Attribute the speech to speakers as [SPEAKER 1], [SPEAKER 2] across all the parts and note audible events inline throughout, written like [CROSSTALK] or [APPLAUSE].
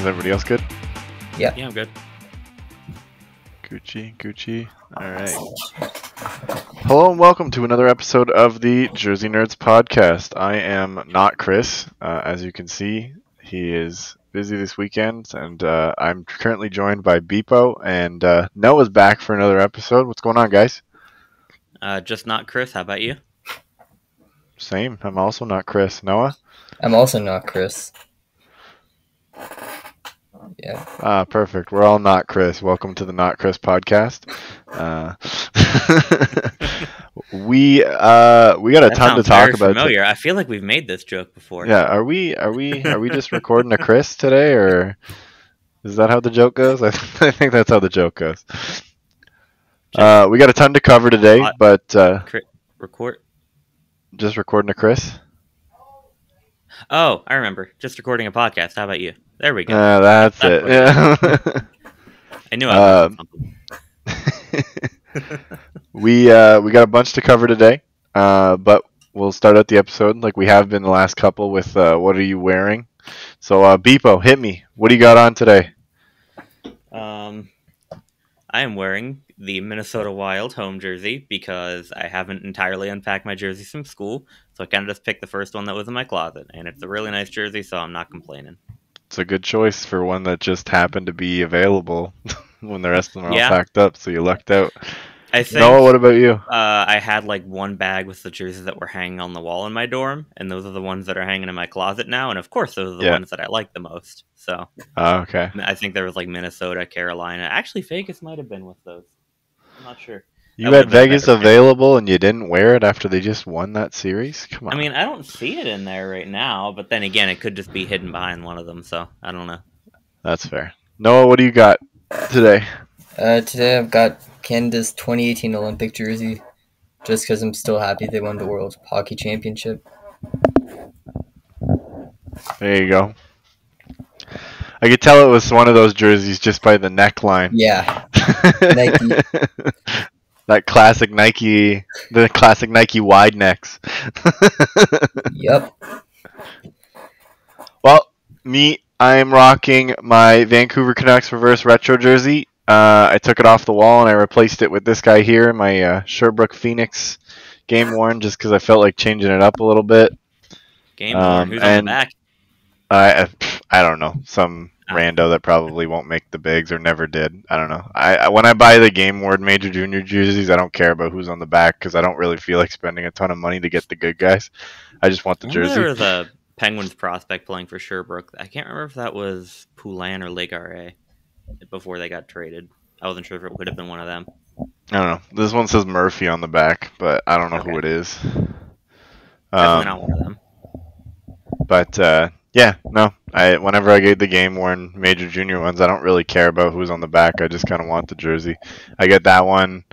[SPEAKER 1] Is everybody else good?
[SPEAKER 2] Yeah, Yeah, I'm good.
[SPEAKER 1] Gucci, Gucci. All right. Hello and welcome to another episode of the Jersey Nerds podcast. I am not Chris. Uh, as you can see, he is busy this weekend, and uh, I'm currently joined by Bpoe and uh, Noah's back for another episode. What's going on, guys?
[SPEAKER 2] Uh, just not Chris. How about you?
[SPEAKER 1] Same. I'm also not Chris. Noah.
[SPEAKER 3] I'm also not Chris. Yeah.
[SPEAKER 1] Ah, perfect. We're all not Chris. Welcome to the Not Chris podcast. Uh, [LAUGHS] we uh, we got a
[SPEAKER 2] That
[SPEAKER 1] ton to
[SPEAKER 2] sounds
[SPEAKER 1] talk
[SPEAKER 2] very
[SPEAKER 1] about.
[SPEAKER 2] Familiar. I feel like we've made this joke before.
[SPEAKER 1] Yeah, are we are we are we just recording a Chris today, or is that how the joke goes? [LAUGHS] I, I think that's how the joke goes. Uh, we got a ton to cover today,
[SPEAKER 2] Uh,
[SPEAKER 1] but uh,
[SPEAKER 2] record.
[SPEAKER 1] just recording a Chris.
[SPEAKER 2] Oh, I remember. Just recording a podcast. How about you? There we go.
[SPEAKER 1] Uh, that's
[SPEAKER 2] That's
[SPEAKER 1] it. Yeah. [LAUGHS]
[SPEAKER 2] I knew I was
[SPEAKER 1] um, [LAUGHS] we uh, we got a bunch to cover today, uh, but we'll start out the episode like we have been the last couple with uh, what are you wearing? So uh, Bpoe, hit me. What do you got on today?
[SPEAKER 2] Um, I am wearing the Minnesota Wild home jersey because I haven't entirely unpacked my jerseys from school, so I kind of just picked the first one that was in my closet, and it's a really nice jersey, so I'm not complaining.
[SPEAKER 1] It's a good choice for one that just happened to be available [LAUGHS] when the rest of them are
[SPEAKER 2] Yeah.
[SPEAKER 1] all packed up, so you lucked out.
[SPEAKER 2] I think
[SPEAKER 1] Noah, what about you?
[SPEAKER 2] uh, I had like one bag with the jerseys that were hanging on the wall in my dorm, and those are the ones that are hanging in my closet now, and of course those are the
[SPEAKER 1] Yeah.
[SPEAKER 2] ones that I like the most. So
[SPEAKER 1] Oh, okay.
[SPEAKER 2] I think there was like Minnesota, Carolina. Actually, Vegas might have been with those. I'm not sure.
[SPEAKER 1] You had Vegas available and you didn't wear it after they just won that series? Come on.
[SPEAKER 2] I mean, I don't see it in there right now, but then again, it could just be hidden behind one of them. So I don't know.
[SPEAKER 1] That's fair. Noah, what do you got today?
[SPEAKER 3] Uh, today I've got Canada's 2018 Olympic jersey, just because I'm still happy they won the World Hockey Championship.
[SPEAKER 1] There you go. I could tell it was one of those jerseys just by the neckline.
[SPEAKER 3] Yeah, [LAUGHS] Nike.
[SPEAKER 1] That classic Nike, the classic Nike wide necks. [LAUGHS]
[SPEAKER 3] yep.
[SPEAKER 1] well, me, I am rocking my Vancouver Canucks reverse retro jersey. Uh, I took it off the wall and I replaced it with this guy here, my uh, Sherbrooke Phoenix game worn, just because I felt like changing it up a little bit.
[SPEAKER 2] Game
[SPEAKER 1] Um,
[SPEAKER 2] on. Who's on the back?
[SPEAKER 1] I I- I don't know some. [LAUGHS] rando that probably won't make the bigs or never did. I don't know. I, I when I buy the game worn major junior jerseys, I don't care about who's on the back because I don't really feel like spending a ton of money to get the good guys. I just want the jersey.
[SPEAKER 2] Was Penguins prospect playing for Sherbrooke. I can't remember if that was Poulin or Legare before they got traded. I wasn't sure if it would have been one of them.
[SPEAKER 1] I don't know. This one says Murphy on the back, but I don't know who it is.
[SPEAKER 2] Definitely
[SPEAKER 1] Um,
[SPEAKER 2] not one of them.
[SPEAKER 1] but uh, yeah, no. I whenever I get the game worn major junior ones, I don't really care about who's on the back. I just kind of want the jersey. I get that one.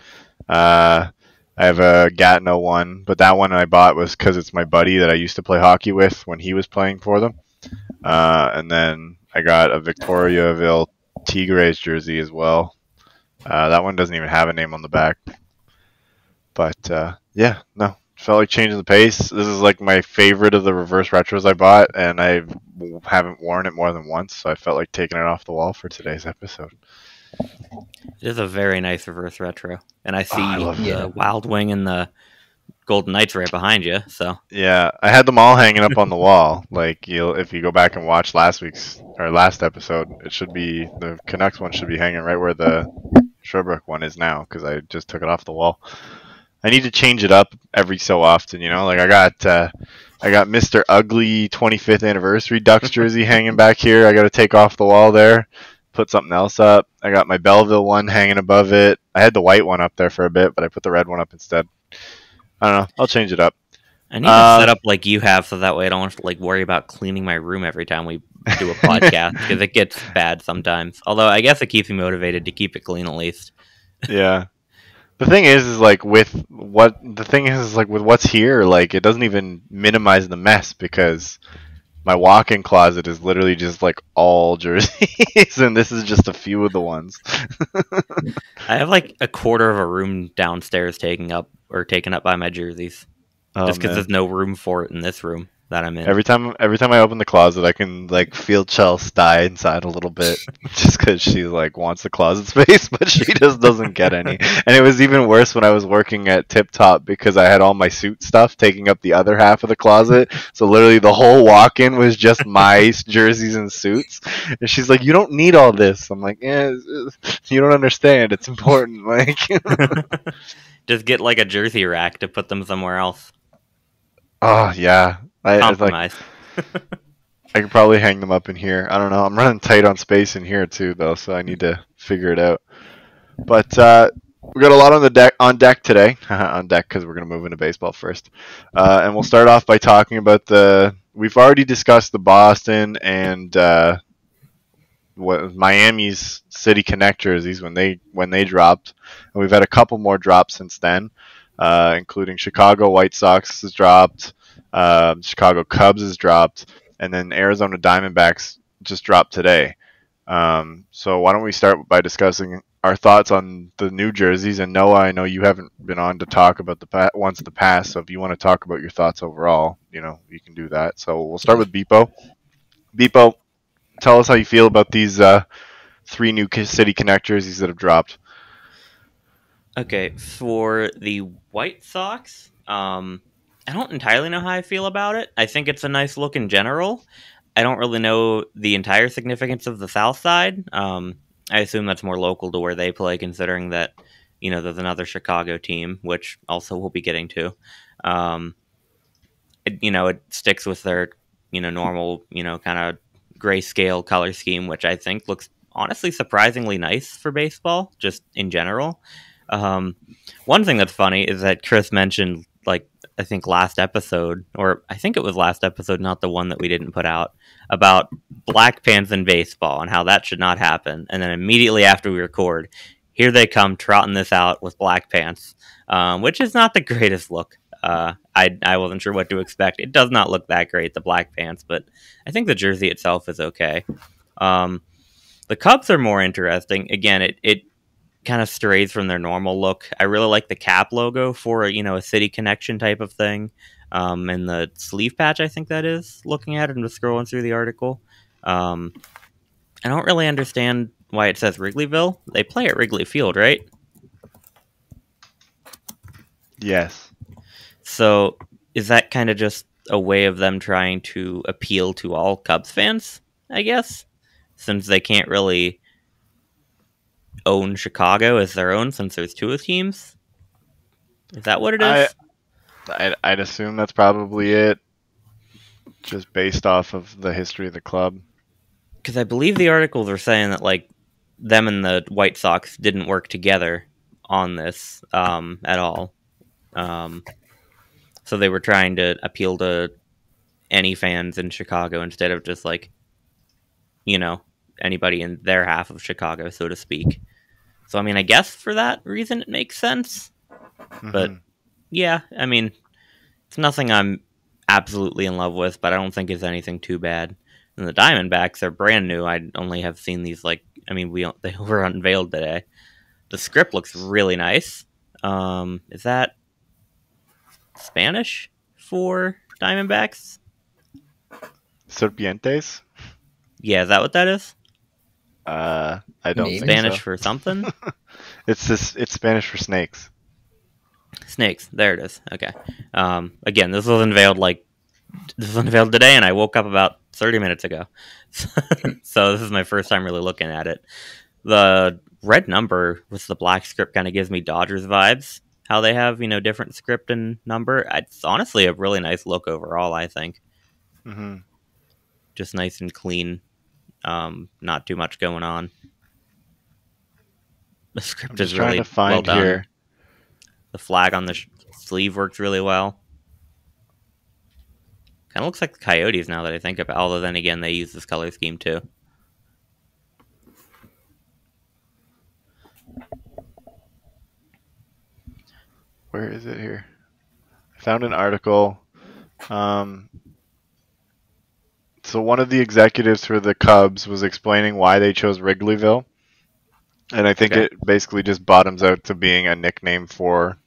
[SPEAKER 1] Uh, I have a Gatineau one, but that one I bought was because it's my buddy that I used to play hockey with when he was playing for them. Uh, and then I got a Victoriaville Tigres jersey as well. Uh, that one doesn't even have a name on the back. But uh, yeah, no, felt like changing the pace. This is like my favorite of the reverse retros I bought, and I haven't worn it more than once, so I felt like taking it off the wall for today's episode.
[SPEAKER 2] It is a very nice reverse retro, and I see
[SPEAKER 1] Oh, I
[SPEAKER 2] the. Wild Wing and the Golden Knights right behind you. So
[SPEAKER 1] Yeah, I had them all hanging up on the wall. [LAUGHS] Like you'll, if you go back and watch last week's or last episode, it should be the Canucks one should be hanging right where the Sherbrooke one is now because I just took it off the wall. I need to change it up every so often, you know. Like I got, uh, I got Mister Ugly 25th anniversary Ducks [LAUGHS] jersey hanging back here. I got to take off the wall there, put something else up. I got my Belleville one hanging above it. I had the white one up there for a bit, but I put the red one up instead. I don't know. I'll change it up.
[SPEAKER 2] I need
[SPEAKER 1] Uh,
[SPEAKER 2] to set up like you have, so that way I don't have to like worry about cleaning my room every time we do a podcast because it gets bad sometimes. Although I guess it keeps me motivated to keep it clean at least.
[SPEAKER 1] yeah. [LAUGHS] The thing is, is like with what the thing is, is like with what's here, like it doesn't even minimize the mess because my walk-in closet is literally just like all [LAUGHS] jerseys, and this is just a few of the ones. [LAUGHS]
[SPEAKER 2] I have like a quarter of a room downstairs taking up or taken up by my jerseys,
[SPEAKER 1] Oh,
[SPEAKER 2] just because there's no room for it in this room. That I'm in.
[SPEAKER 1] Every time, every time I open the closet, I can like feel Chelsea die inside a little bit, [LAUGHS] [LAUGHS] just because she like wants the closet [LAUGHS] space, but she just doesn't get any. And it was even worse when I was working at Tip Top because I had all my suit stuff taking up the other half of the closet. So literally, the whole walk-in was just my jerseys and suits. And she's like, "You don't need all this." I'm like, "Yeah, you don't understand. It's important." Like,
[SPEAKER 2] Just get like a jersey rack to put them somewhere else.
[SPEAKER 1] oh yeah, I it's like [LAUGHS] I could probably hang them up in here. I don't know. I'm running tight on space in here too, though, so I need to figure it out. But uh, we got a lot on the deck on deck today. [LAUGHS] on deck because we're gonna move into baseball first, uh, and we'll start off by talking about the. We've already discussed the Boston and uh, what Miami's City Connect jerseys when they when they dropped, and we've had a couple more drops since then, uh, including Chicago White Sox has dropped, um, Chicago Cubs has dropped, and then Arizona Diamondbacks just dropped today. Um, so why don't we start by discussing our thoughts on the new jerseys? And Noah, I know you haven't been on to talk about the pa- once the past, so if you want to talk about your thoughts overall, you know you can do that. So we'll start with Bpoe. Bpoe, tell us how you feel about these uh, three new City Connect jerseys that have dropped.
[SPEAKER 2] Okay, for the White Sox, um, I don't entirely know how I feel about it. I think it's a nice look in general. I don't really know the entire significance of the South Side. Um, I assume that's more local to where they play, considering that you know there's another Chicago team, which also we'll be getting to. Um, it, you know, it sticks with their you know normal you know kind of grayscale color scheme, which I think looks honestly surprisingly nice for baseball, just in general. Um, one thing that's funny is that Chris mentioned, like, I think last episode, or I think it was last episode, not the one that we didn't put out, about black pants in baseball and how that should not happen. And then immediately after we record, here they come trotting this out with black pants, um, which is not the [LAUGHS] greatest look. Uh, I, I wasn't sure what to expect. It does not look that great, the black pants, but I think the jersey itself is okay. Um, the Cubs are more interesting. Again, it, it kind of strays from their normal look. I really like the cap logo for you know a city connection type of thing, um, and the sleeve patch. I think that is looking at it and just scrolling through the article. Um, I don't really understand why it says Wrigleyville. They play at Wrigley Field, right?
[SPEAKER 1] Yes.
[SPEAKER 2] So is that kind of just a way of them trying to appeal to all Cubs fans? I guess, since they can't really own Chicago as their own, since there's two of teams. Is that what it is?
[SPEAKER 1] I, I'd, I'd assume that's probably it, just based off of the history of the club.
[SPEAKER 2] Because I believe the articles are saying that like them and the White Sox didn't work together on this um, at all. Um, so they were trying to appeal to any fans in Chicago instead of just like, you know, anybody in their half of Chicago, so to speak. So I mean, I guess for that reason it makes sense. But
[SPEAKER 1] Mhm.
[SPEAKER 2] yeah, I mean, it's nothing I'm absolutely in love with, but I don't think it's anything too bad. And the Diamondbacks are brand new. I only have seen these like, I mean, we [LAUGHS] they were unveiled today. The script looks really nice. Um, is that Spanish for Diamondbacks?
[SPEAKER 1] Serpientes?
[SPEAKER 2] Yeah, is that what that is?
[SPEAKER 1] Uh, I don't
[SPEAKER 3] Maybe.
[SPEAKER 2] Spanish
[SPEAKER 1] so.
[SPEAKER 2] for something? [LAUGHS]
[SPEAKER 1] It's this. It's Spanish for snakes.
[SPEAKER 2] Snakes. There it is. Okay. Um, again, this was unveiled like this was unveiled today, and I woke up about thirty minutes ago. [LAUGHS] so this is my first time really looking at it. The red number with the black script kind of gives me Dodgers vibes. How they have you know different script and number. It's honestly a really nice look overall. I think
[SPEAKER 1] hmm
[SPEAKER 2] just nice and clean. Um, not too much going on. The
[SPEAKER 1] I'm
[SPEAKER 2] script is really
[SPEAKER 1] to find
[SPEAKER 2] well done.
[SPEAKER 1] here.
[SPEAKER 2] The flag on the sh- sleeve works really well. Kind of looks like the Coyotes now that I think about. it. Although then again, they use this color scheme too.
[SPEAKER 1] Where is it here? I found an article. Um, so one of the executives for the Cubs was explaining why they chose Wrigleyville, and I think
[SPEAKER 2] Okay.
[SPEAKER 1] it basically just bottoms out to being a nickname for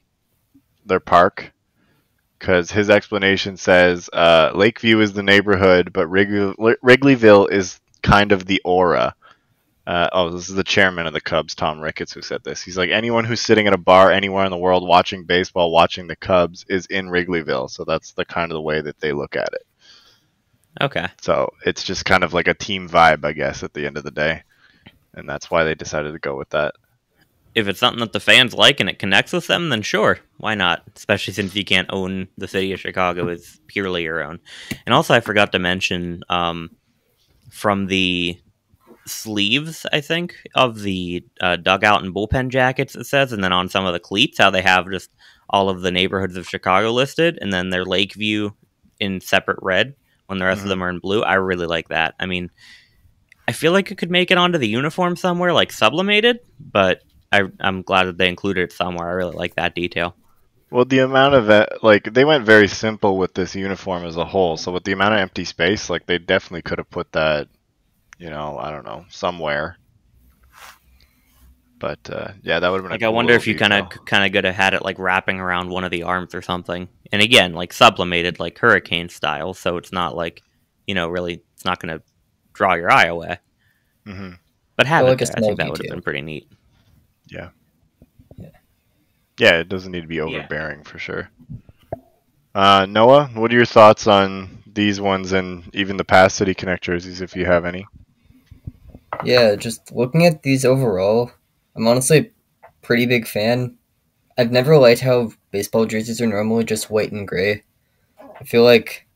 [SPEAKER 1] their park. because his explanation says uh, Lakeview is the neighborhood, but Wrigley- Wrigleyville is kind of the aura. Uh, oh, this is the chairman of the Cubs, Tom Ricketts, who said this. He's like, anyone who's sitting at a bar anywhere in the world watching baseball, watching the Cubs, is in Wrigleyville. So that's the kind of the way that they look at it.
[SPEAKER 2] Okay.
[SPEAKER 1] So it's just kind of like a team vibe, I guess, at the end of the day, and that's why they decided to go with that.
[SPEAKER 2] If it's something that the fans like and it connects with them, then sure, why not? Especially since you can't own the city of Chicago as purely your own. And also, I forgot to mention um, from the sleeves, I think, of the uh, dugout and bullpen jackets, it says, and then on some of the cleats, how they have just all of the neighborhoods of Chicago listed, and then their Lakeview in separate red when the rest
[SPEAKER 1] Mhm.
[SPEAKER 2] of them are in blue. I really like that. I mean, I feel like it could make it onto the uniform somewhere, like sublimated, but I, I'm glad that they included it somewhere. I really like that detail.
[SPEAKER 1] Well, the amount of that, like, they went very simple with this uniform as a whole. So with the amount of empty space, like, they definitely could have put that, you know, I don't know, somewhere. But uh, yeah, that would have been a
[SPEAKER 2] Like, I wonder if you kind of kind of could have had it like wrapping around one of the arms or something. And again, like sublimated, like hurricane style, so it's not like, you know, really, it's not going to draw your eye away.
[SPEAKER 1] Mhm.
[SPEAKER 2] But have
[SPEAKER 3] Or
[SPEAKER 2] it
[SPEAKER 3] like
[SPEAKER 2] there. I think that would have been pretty neat.
[SPEAKER 1] Yeah, yeah. Yeah, it doesn't need to be overbearing for sure. Uh, Noah, what are your thoughts on these ones and even the past City Connect jerseys, if you have any?
[SPEAKER 3] Yeah, just looking at these overall, I'm honestly a pretty big fan. I've never liked how baseball jerseys are normally just white and gray. I feel like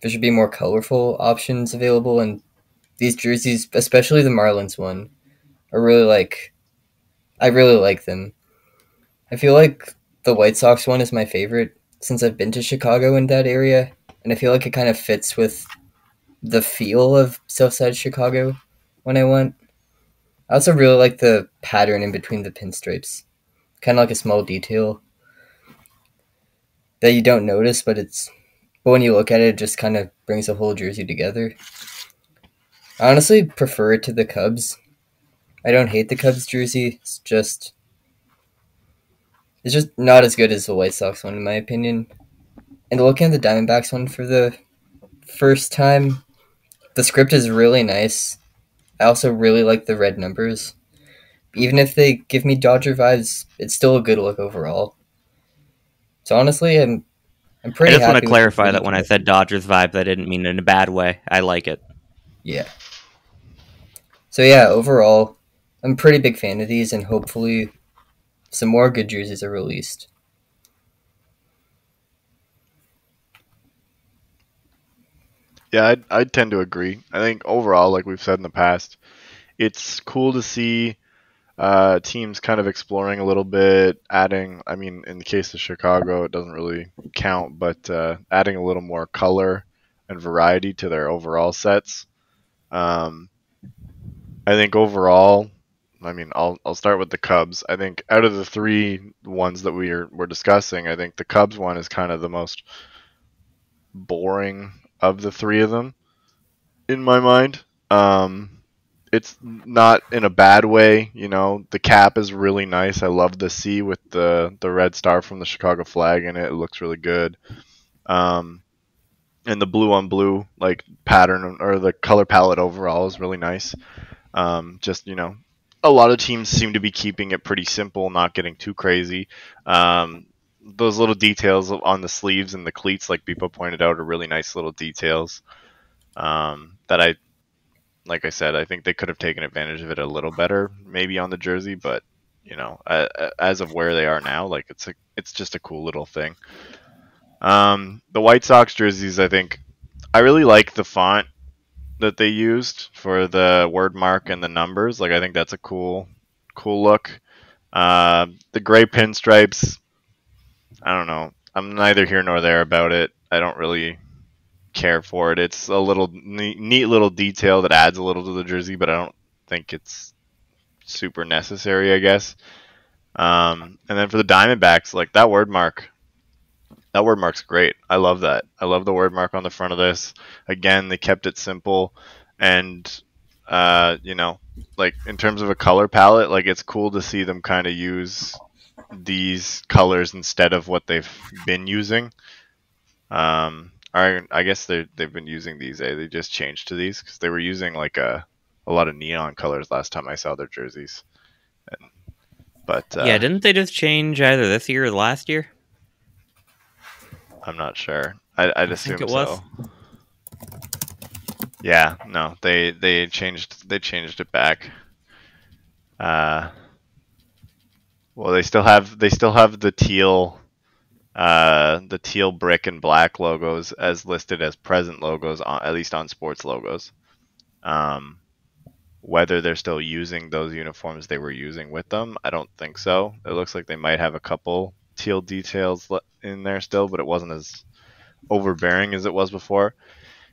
[SPEAKER 3] there should be more colorful options available, and these jerseys, especially the Marlins one, are really like. I really like them. I feel like the White Sox one is my favorite since I've been to Chicago in that area, and I feel like it kind of fits with the feel of Southside Chicago when I went. I also really like the pattern in between the pinstripes. Kind of like a small detail that you don't notice, but it's but when you look at it, it just kind of brings the whole jersey together. I honestly prefer it to the Cubs. I don't hate the Cubs jersey. It's just it's just not as good as the White Sox one in my opinion. And looking at the Diamondbacks one for the first time, the script is really nice. I also really like the red numbers. Even if they give me Dodger vibes, it's still a good look overall. So honestly, I'm I'm pretty.
[SPEAKER 2] I just want to clarify that when I said Dodgers vibes, I didn't mean it in a bad way. I like it.
[SPEAKER 3] Yeah. So yeah, overall, I'm a pretty big fan of these, and hopefully, some more good jerseys are released.
[SPEAKER 1] Yeah, I'd, I'd tend to agree. I think overall, like we've said in the past, it's cool to see uh, teams kind of exploring a little bit, adding, I mean, in the case of Chicago, it doesn't really count, but uh, adding a little more color and variety to their overall sets. Um, I think overall, I mean, I'll, I'll start with the Cubs. I think out of the three ones that we are, we're discussing, I think the Cubs one is kind of the most boring of the three of them in my mind. Um, it's not in a bad way, you know. The cap is really nice. I love the C with the the red star from the Chicago flag in it. It looks really good. Um, and the blue on blue like pattern or the color palette overall is really nice. Um, just you know, a lot of teams seem to be keeping it pretty simple, not getting too crazy. Um, those little details on the sleeves and the cleats, like Bpoe pointed out, are really nice little details. Um, that I, like I said, I think they could have taken advantage of it a little better, maybe on the jersey, but you know, uh, as of where they are now, like it's a, it's just a cool little thing. Um, the White Sox jerseys, I think, I really like the font that they used for the word mark and the numbers. Like I think that's a cool, cool look. Uh, the gray pinstripes, I don't know. I'm neither here nor there about it. I don't really care for it. It's a little neat, neat little detail that adds a little to the jersey, but I don't think it's super necessary. I guess. Um, and then for the Diamondbacks, like that word mark, that word mark's great. I love that. I love the word mark on the front of this. Again, they kept it simple, and uh, you know, like in terms of a color palette, like it's cool to see them kind of use these colors instead of what they've been using. Um, I I guess they they've been using these. Eh? They just changed to these because they were using like a a lot of neon colors last time I saw their jerseys. And, but uh,
[SPEAKER 2] yeah, didn't they just change either this year or last year?
[SPEAKER 1] I'm not sure. I, I'd assume
[SPEAKER 2] think it was.
[SPEAKER 1] Yeah, no, they they changed they changed it back. Uh, well, they still have they still have the teal, uh, the teal brick and black logos as listed as present logos on at least on sports logos. Um, whether they're still using those uniforms they were using with them, I don't think so. It looks like they might have a couple teal details in there still, but it wasn't as overbearing as it was before.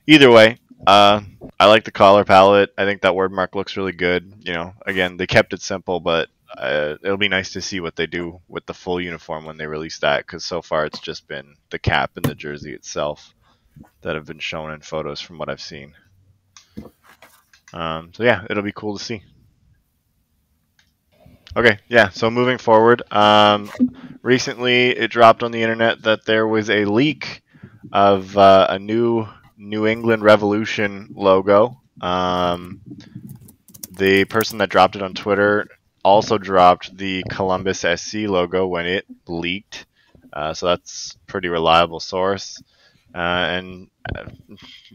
[SPEAKER 1] Either way, uh, I like the collar palette. I think that word mark looks really good. You know, again, they kept it simple, but uh, it'll be nice to see what they do with the full uniform when they release that. Because so far, it's just been the cap and the jersey itself that have been shown in photos from what I've seen. Um, so yeah, it'll be cool to see. Okay, yeah. So moving forward, um, recently it dropped on the internet that there was a leak of uh, a new New England Revolution logo. Um, the person that dropped it on Twitter also dropped the Columbus SC logo when it leaked. Uh, so that's pretty reliable source. Uh, and uh,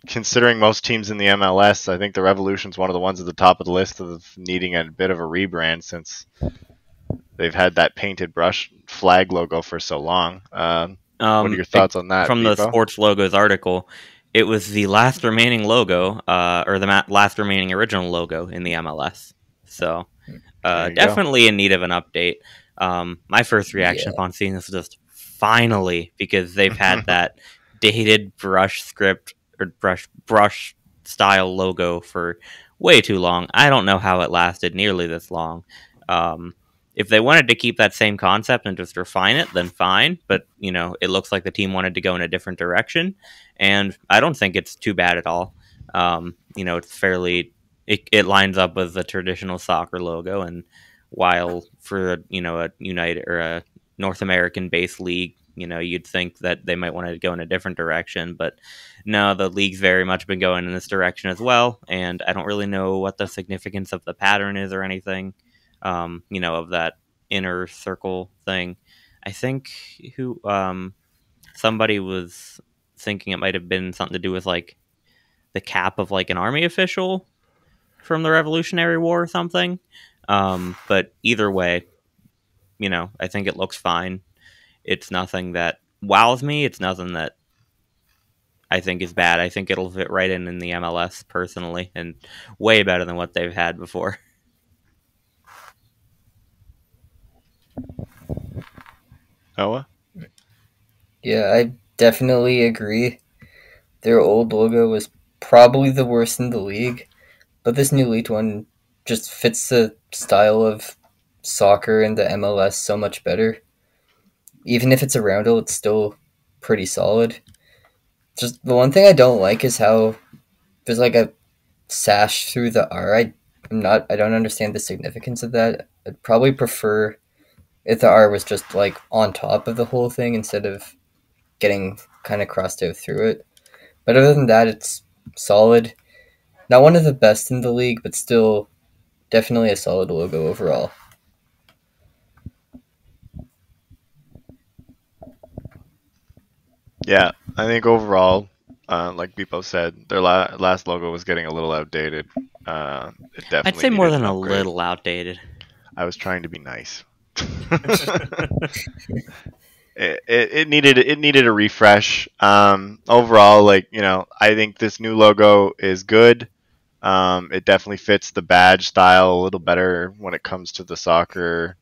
[SPEAKER 1] considering most teams in the MLS, I think the Revolution's one of the ones at the top of the list of needing a bit of a rebrand since they've had that painted brush flag logo for so long. Um,
[SPEAKER 2] Um,
[SPEAKER 1] what are your thoughts on that?
[SPEAKER 2] from the Sports Logos article, it was the last remaining logo, uh, or the ma- last remaining original logo in the MLS. So, uh,
[SPEAKER 1] go.
[SPEAKER 2] definitely in need of an update. Um, my first reaction
[SPEAKER 3] Yeah.
[SPEAKER 2] upon seeing this was just finally because they've had [LAUGHS] that dated brush script or brush brush style logo for way too long. I don't know how it lasted nearly this long. Um, if they wanted to keep that same concept and just refine it, then fine. But you know, it looks like the team wanted to go in a different direction, and I don't think it's too bad at all. Um, you know, it's fairly it, it lines up with the traditional soccer logo, and while for you know a United or a North American based league, you know, you'd think that they might want to go in a different direction, but no, the league's very much been going in this direction as well, and I don't really know what the significance of the pattern is or anything um, you know, of that inner circle thing. I think who um, somebody was thinking it might have been something to do with like the cap of like an army official from the Revolutionary War or something. Um, but either way, you know, I think it looks fine. It's nothing that wows me. It's nothing that I think is bad. I think it'll fit right in in the MLS personally, and way better than what they've had before. [LAUGHS]
[SPEAKER 1] Noah?
[SPEAKER 3] Yeah, I definitely agree. Their old logo was probably the worst in the league, but this new leaked one just fits the style of soccer and the MLS so much better. Even if it's a roundel, it's still pretty solid. Just the one thing I don't like is how there's like a sash through the R. I'm not. I don't understand the significance of that. I'd probably prefer if the R was just like on top of the whole thing instead of getting kind of crossed out through it. But other than that, it's solid. Not one of the best in the league, but still definitely a solid logo overall.
[SPEAKER 1] Yeah, I think overall, uh, like Bpoe said, their la- last logo was getting a little outdated. Uh, it definitely
[SPEAKER 2] I'd say more than a
[SPEAKER 1] upgrade.
[SPEAKER 2] little outdated.
[SPEAKER 1] I was trying to be nice. [LAUGHS] [LAUGHS] it, it, it needed it needed a refresh. Um, overall, like you know, I think this new logo is good. Um, it definitely fits the badge style a little better when it comes to the soccer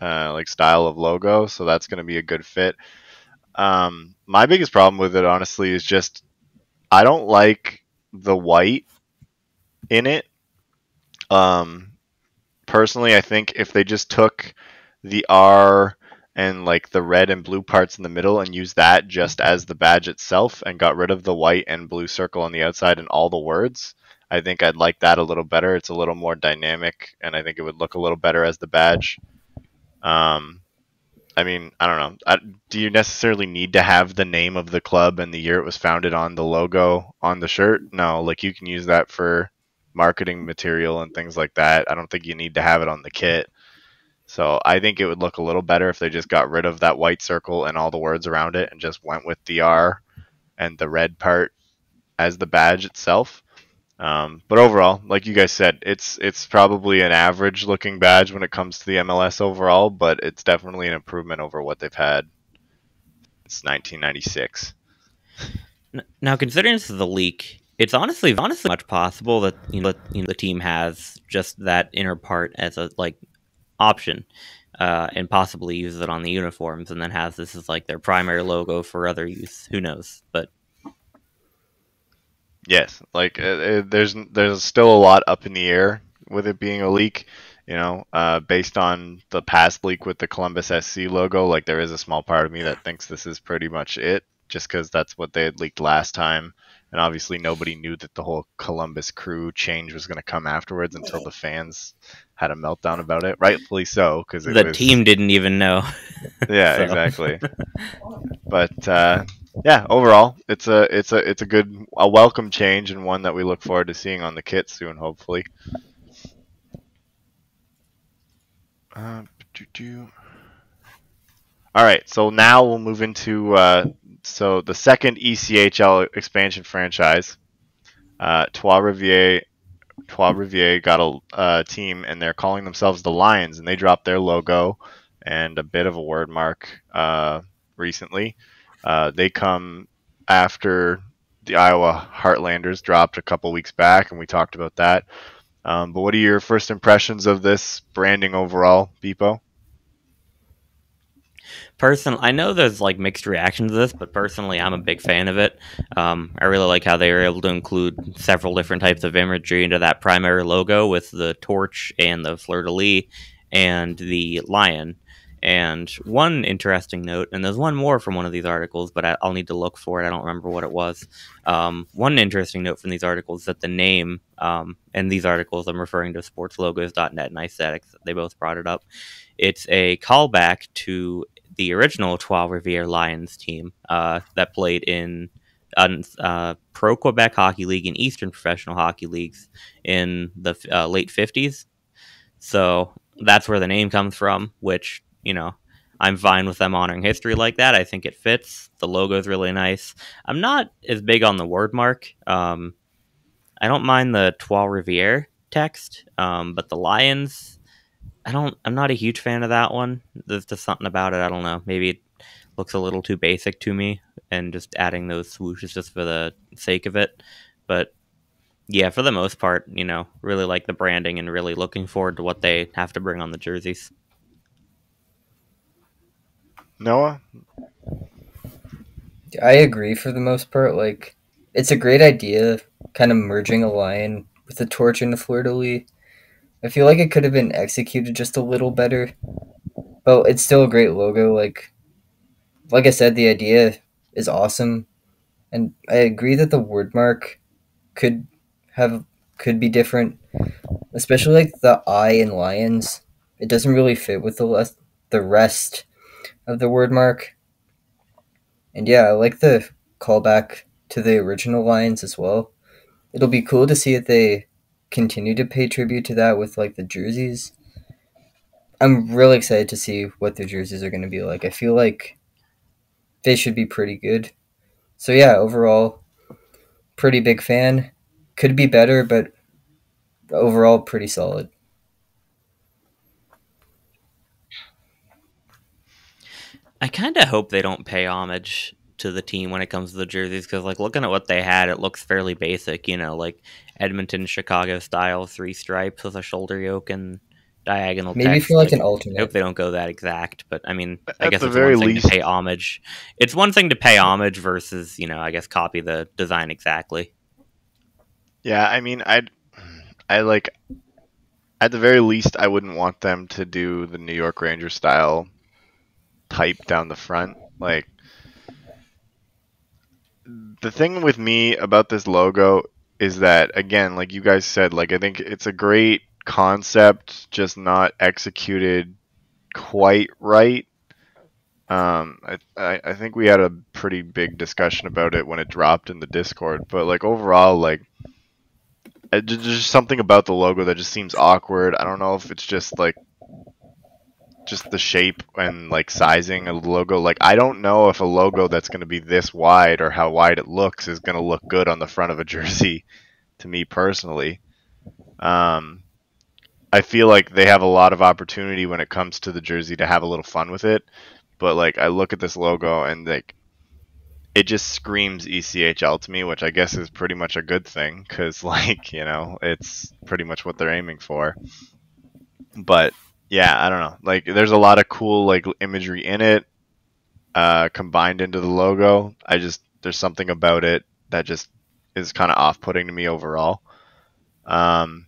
[SPEAKER 1] uh, like style of logo. So that's going to be a good fit. Um, my biggest problem with it, honestly, is just I don't like the white in it. Um, personally, I think if they just took the R and like the red and blue parts in the middle and used that just as the badge itself and got rid of the white and blue circle on the outside and all the words, I think I'd like that a little better. It's a little more dynamic and I think it would look a little better as the badge. Um, I mean, I don't know. I, do you necessarily need to have the name of the club and the year it was founded on the logo on the shirt? No, like you can use that for marketing material and things like that. I don't think you need to have it on the kit. So I think it would look a little better if they just got rid of that white circle and all the words around it and just went with the R and the red part as the badge itself. Um, but overall, like you guys said, it's it's probably an average looking badge when it comes to the MLS overall, but it's definitely an improvement over what they've had since 1996.
[SPEAKER 2] Now, considering this is a leak, it's honestly honestly much possible that you know, you know the team has just that inner part as a like option. Uh, and possibly uses it on the uniforms, and then has this as like their primary logo for other use. Who knows? But
[SPEAKER 1] Yes, like uh, there's there's still a lot up in the air with it being a leak. You know, uh, based on the past leak with the Columbus SC logo, like there is a small part of me that thinks this is pretty much it, just because that's what they had leaked last time, and obviously nobody knew that the whole Columbus crew change was going to come afterwards until the fans had a meltdown about it. Rightfully so, because
[SPEAKER 2] the
[SPEAKER 1] was,
[SPEAKER 2] team didn't even know.
[SPEAKER 1] yeah, [LAUGHS] exactly. but uh, yeah, overall, it's a it's a it's a good a welcome change and one that we look forward to seeing on the kit soon, hopefully. Uh, all right, so now we'll move into uh, so the second ECHL expansion franchise. Uh, Trois Rivières, Trois Rivières got a uh, team, and they're calling themselves the Lions, and they dropped their logo and a bit of a word mark uh, recently. Uh, they come after the Iowa Heartlanders dropped a couple weeks back, and we talked about that. Um, but what are your first impressions of this branding overall, Bpoe?
[SPEAKER 2] Personally, I know there's like mixed reactions to this, but personally, I'm a big fan of it. Um, I really like how they were able to include several different types of imagery into that primary logo with the torch and the fleur de lis and the lion. And one interesting note, and there's one more from one of these articles, but I, will need to look for it. I don't remember what it was. Um, one interesting note from these articles that the name, um, and these articles I'm referring to sportslogos.net and Icethetics, they both brought it up. It's a callback to the original Trois Rivières Lions team uh, that played in uh, Pro Quebec Hockey League and Eastern Professional Hockey Leagues in the uh, late 50s. So that's where the name comes from, which you know, I'm fine with them honoring history like that. I think it fits. The logo is really nice. I'm not as big on the word mark. Um, I don't mind the Trois Rivières text, um, but the Lions, I don't. I'm not a huge fan of that one. There's just something about it. I don't know. Maybe it looks a little too basic to me, and just adding those swooshes just for the sake of it. But yeah, for the most part, you know, really like the branding and really looking forward to what they have to bring on the jerseys.
[SPEAKER 1] Noah?
[SPEAKER 3] I agree for the most part. Like, it's a great idea, kind of merging a lion with a torch and a fleur de lis. I feel like it could have been executed just a little better, but it's still a great logo. Like, like I said, the idea is awesome, and I agree that the word mark could have could be different, especially like the eye in lions. It doesn't really fit with the the rest of the word mark. And yeah, I like the callback to the original Lions as well. It'll be cool to see if they continue to pay tribute to that with like the jerseys. I'm really excited to see what the jerseys are going to be like. I feel like they should be pretty good. So yeah, overall, pretty big fan. Could be better, but overall, pretty solid.
[SPEAKER 2] I kind of hope they don't pay homage to the team when it comes to the jerseys because, like, looking at what they had, it looks fairly basic. You know, like Edmonton, Chicago style, three stripes with a shoulder yoke and diagonal.
[SPEAKER 3] Maybe
[SPEAKER 2] text.
[SPEAKER 3] for like an alternate.
[SPEAKER 2] I hope they don't go that exact, but I mean, I
[SPEAKER 1] At
[SPEAKER 2] guess
[SPEAKER 1] the
[SPEAKER 2] it's
[SPEAKER 1] very
[SPEAKER 2] one thing
[SPEAKER 1] least-
[SPEAKER 2] to pay homage. It's one thing to pay homage versus, you know, I guess copy the design exactly.
[SPEAKER 1] Yeah, I mean, I'd, I like, at the very least, I wouldn't want them to do the New York Ranger style type down the front. Like, the thing with me about this logo is that, again, like you guys said, like, I think it's a great concept, just not executed quite right. Um, I, I I think we had a pretty big discussion about it when it dropped in the Discord, but like overall, like there's just something about the logo that just seems awkward. I don't know if it's just like just the shape and like sizing of the logo. Like I don't know if a logo that's going to be this wide or how wide it looks is going to look good on the front of a [LAUGHS] jersey. To me personally, um, I feel like they have a lot of opportunity when it comes to the jersey to have a little fun with it. But like I look at this logo and like it just screams ECHL to me, which I guess is pretty much a good thing because [LAUGHS] like you know it's pretty much what they're aiming for. But yeah, I don't know. Like there's a lot of cool like imagery in it uh, combined into the logo. I just there's something about it that just is kind of off-putting to me overall. Um,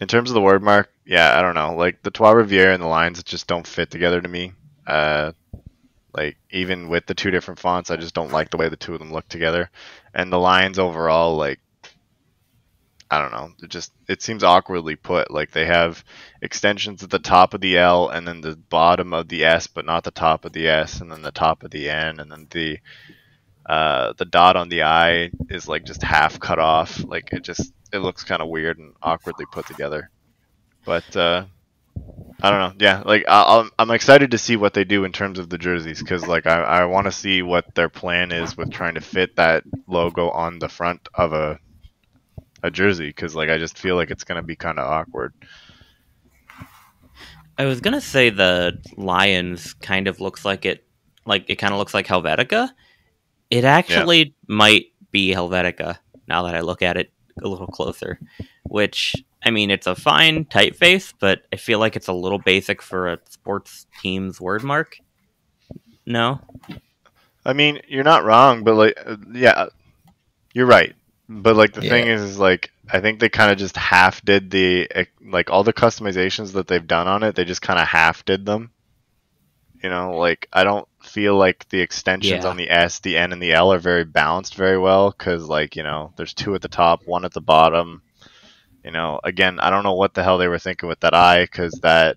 [SPEAKER 1] in terms of the word mark, yeah, I don't know. Like the Trois Rivières and the Lions just don't fit together to me. Uh, like even with the two different fonts, I just don't like the way the two of them look together. And the Lions overall, like I don't know, it just it seems awkwardly put. Like they have extensions at the top of the L and then the bottom of the S, but not the top of the S, and then the top of the N, and then the uh, the dot on the I is like just half cut off. Like it just it looks kind of weird and awkwardly put together. But uh, I don't know. Yeah, like I, I'm excited to see what they do in terms of the jerseys because like I, I want to see what their plan is with trying to fit that logo on the front of a a jersey because like I just feel like it's gonna be kind of awkward.
[SPEAKER 2] I was gonna say the Lions kind of looks like it, like it kind of looks like Helvetica. It actually might be Helvetica now that I look at it a little closer. Which I mean, it's a fine typeface, but I feel like it's a little basic for a sports team's word mark. No,
[SPEAKER 1] I mean, you're not wrong, but like, yeah, you're right. But like the thing is, is like I think they kind of just half did the eh, like all the customizations that they've done on it. They just kind of half did them. You know, like I don't feel like the extensions
[SPEAKER 2] Yeah.
[SPEAKER 1] on the S, the N, and the L are very balanced very well because like you know there's two at the top, one at the bottom. You know, again, I don't know what the hell they were thinking with that I because that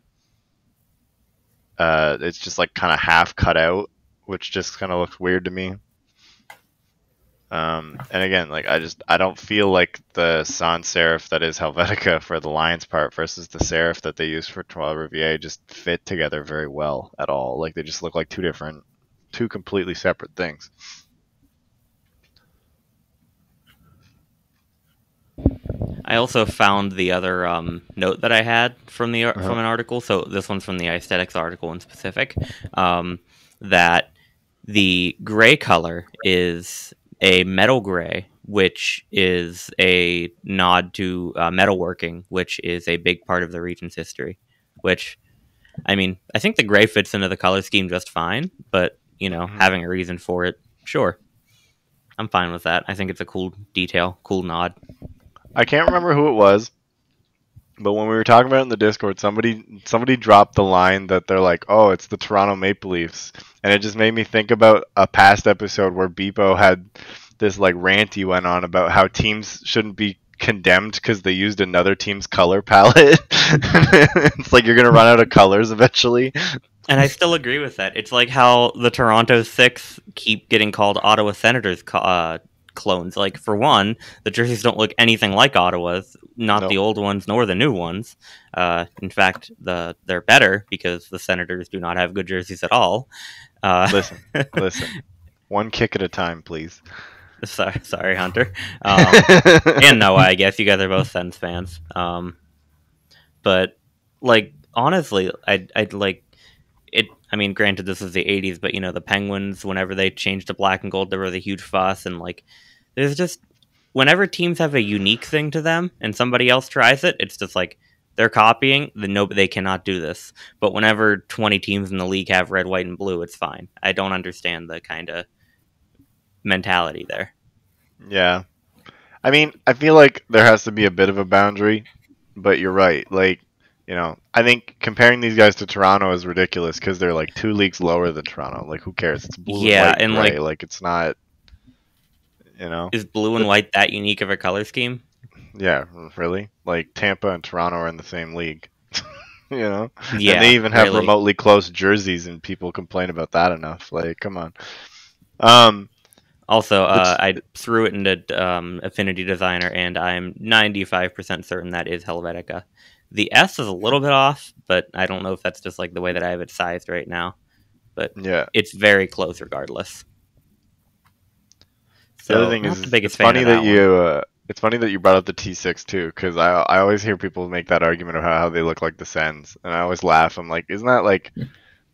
[SPEAKER 1] uh, it's just like kind of half cut out, which just kind of looks weird to me. Um, and again, like I just I don't feel like the sans serif that is Helvetica [LAUGHS] for the Lions part versus the serif that they use for Trois Rivières just fit together very well at all. Like they just look like two different, two completely separate things.
[SPEAKER 2] I also found the other um, note that I had from the
[SPEAKER 1] Uh-huh.
[SPEAKER 2] from an article. So this one's from the Icethetics article in specific. Um, that the gray color is a metal gray, which is a nod to uh, metalworking, which is a big part of the region's history. Which, I mean, I think the gray fits into the color scheme just fine. But you know,
[SPEAKER 1] Mhm.
[SPEAKER 2] having a reason for it, sure, I'm fine with that. I think it's a cool detail, cool nod.
[SPEAKER 1] I can't remember who it was, but when we were talking about it in the Discord, somebody somebody dropped the line that they're like, "Oh, it's the Toronto Maple Leafs," and it just made me think about a past episode where Bpoe had this like rant he went on about how teams shouldn't be condemned because they used another team's color palette. [LAUGHS] it's like you're gonna run out of colors eventually.
[SPEAKER 2] And I still agree with that. It's like how the Toronto Six keep getting called Ottawa Senators uh, clones. Like, for one, the jerseys don't look anything like Ottawa's, not
[SPEAKER 1] Nope.
[SPEAKER 2] the old ones nor the new ones. Uh, in fact, the they're better because the Senators do not have good jerseys at all. Uh,
[SPEAKER 1] Listen, [LAUGHS] listen, one kick at a time, please.
[SPEAKER 2] sorry, sorry, Hunter. [LAUGHS] Um, and Noah, I guess you guys are both Sens fans. Um, but like honestly, I'd I'd like. I mean, granted, this is the '80s, but you know, the Penguins, whenever they changed to black and gold, there was a huge fuss, and like, there's just whenever teams have a unique thing to them, and somebody else tries it, it's just like they're copying. Then no, they cannot do this. But whenever 20 teams in the league have red, white, and blue, it's fine. I don't understand the kind of mentality there.
[SPEAKER 1] Yeah. I mean, I feel like there has to be a bit of a boundary, but you're right. Like, you know, I think comparing these guys to Toronto is ridiculous because they're like two leagues lower than Toronto. Like, who cares? It's blue
[SPEAKER 2] Yeah,
[SPEAKER 1] and,
[SPEAKER 2] and,
[SPEAKER 1] white, gray.
[SPEAKER 2] like-
[SPEAKER 1] like, it's not, you know,
[SPEAKER 2] Is blue and white that unique of a color scheme?
[SPEAKER 1] yeah, really. Like Tampa and Toronto are in the same league. [LAUGHS] you know.
[SPEAKER 2] Yeah,
[SPEAKER 1] and they even have
[SPEAKER 2] really.
[SPEAKER 1] remotely close jerseys, and people complain about that enough. Like, come on. Um,
[SPEAKER 2] Also, uh, I threw it into um, Affinity Designer, and I'm 95% certain that is Helvetica. The S is a little bit off, but I don't know if that's just like the way that I have it sized right now.
[SPEAKER 1] But yeah.
[SPEAKER 2] It's very close, regardless.
[SPEAKER 1] The other thing is,
[SPEAKER 2] the
[SPEAKER 1] it's funny that,
[SPEAKER 2] that
[SPEAKER 1] you. Uh, it's funny that you brought up the T6 too, because I I always hear people make that argument of how, how they look like the Sens, and I always laugh. I'm like, isn't that like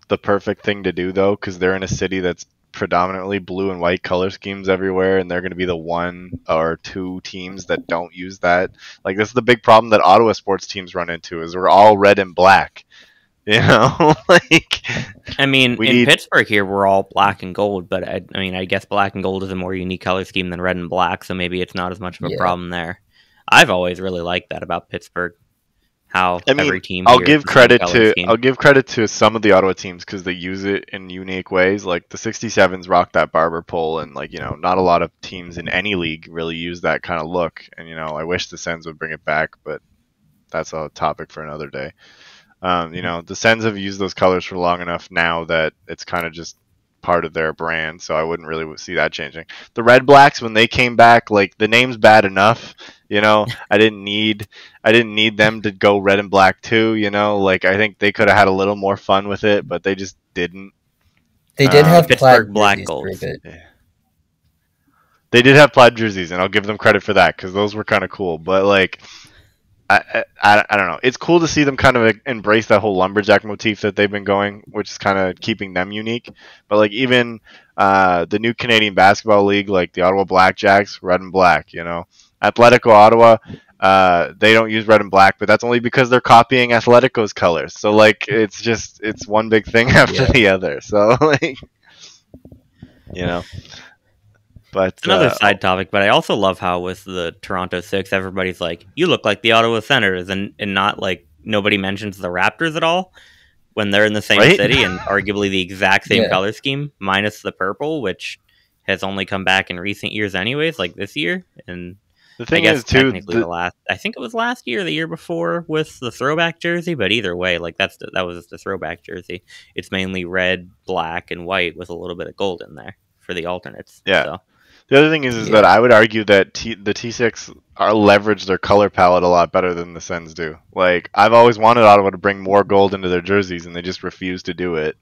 [SPEAKER 1] the perfect thing to do though? Because they're in a city that's predominantly blue and white color schemes everywhere, and they're going to be the one or two teams that don't use that. Like this is the big problem that Ottawa sports teams run into is we're all red and black. [LAUGHS] You know, [LAUGHS] like
[SPEAKER 2] I mean, in
[SPEAKER 1] need-
[SPEAKER 2] Pittsburgh here, we're all black and gold, but I, I mean, I guess black and gold is a more unique color scheme than red and black, so maybe it's not as much of a
[SPEAKER 3] Yeah.
[SPEAKER 2] problem there. I've always really liked that about Pittsburgh, how
[SPEAKER 1] I mean,
[SPEAKER 2] every team.
[SPEAKER 1] I'll give
[SPEAKER 2] is the same
[SPEAKER 1] credit to. I'll give credit to some of the Ottawa teams because they use it in unique ways. Like the 67s rock that barber pole, and like you know, not a lot of teams in any league really use that kind of look. And you know, I wish the Sens would bring it back, but that's a topic for another day. Um, you know, the Sens have used those colors for long enough now that it's kind of just part of their brand. So I wouldn't really see that changing. The Red Blacks when they came back, like the name's bad enough. You know, [LAUGHS] I didn't need I didn't need them to go red and black too. You know, like I think they could have had a little more fun with it, but they just didn't.
[SPEAKER 3] They did
[SPEAKER 1] Uh,
[SPEAKER 3] have
[SPEAKER 2] Pittsburgh Black
[SPEAKER 3] jerseys for a
[SPEAKER 2] Golds.
[SPEAKER 3] bit.
[SPEAKER 1] They did have plaid jerseys, and I'll give them credit for that because those were kind of cool. But like, I, I I don't know. It's cool to see them kind of embrace that whole lumberjack motif that they've been going, which is kind of keeping them unique. But like even uh, the new Canadian Basketball League, like the Ottawa Blackjacks, red and black. You know, Atletico Ottawa. Uh, they don't use red and black, but that's only because they're copying Atletico's colors. So like, it's just it's one big thing [LAUGHS] after
[SPEAKER 3] Yeah.
[SPEAKER 1] the other. So [LAUGHS] like, you know. But
[SPEAKER 2] It's another
[SPEAKER 1] uh,
[SPEAKER 2] side topic, but I also love how with the Toronto Six, everybody's like, "You look like the Ottawa Senators," and and not like nobody mentions the Raptors at all when they're in the same
[SPEAKER 1] Right?
[SPEAKER 2] city and arguably the exact same [LAUGHS]
[SPEAKER 3] Yeah.
[SPEAKER 2] color scheme, minus the purple, which has only come back in recent years, anyways, like this year. And
[SPEAKER 1] the
[SPEAKER 2] I
[SPEAKER 1] thing
[SPEAKER 2] guess
[SPEAKER 1] is too.
[SPEAKER 2] technically
[SPEAKER 1] the-
[SPEAKER 2] the last, I think it was last year, or the year before with the throwback jersey, but either way, like that's the, that was the throwback jersey. It's mainly red, black, and white with a little bit of gold in there for the alternates.
[SPEAKER 1] Yeah.
[SPEAKER 2] So.
[SPEAKER 1] The other thing is, is
[SPEAKER 3] Yeah.
[SPEAKER 1] that I would argue that T- the T6 are leverage their color palette a lot better than the Sens do. Like I've always wanted Ottawa to bring more gold into their jerseys, and they just refuse to do it.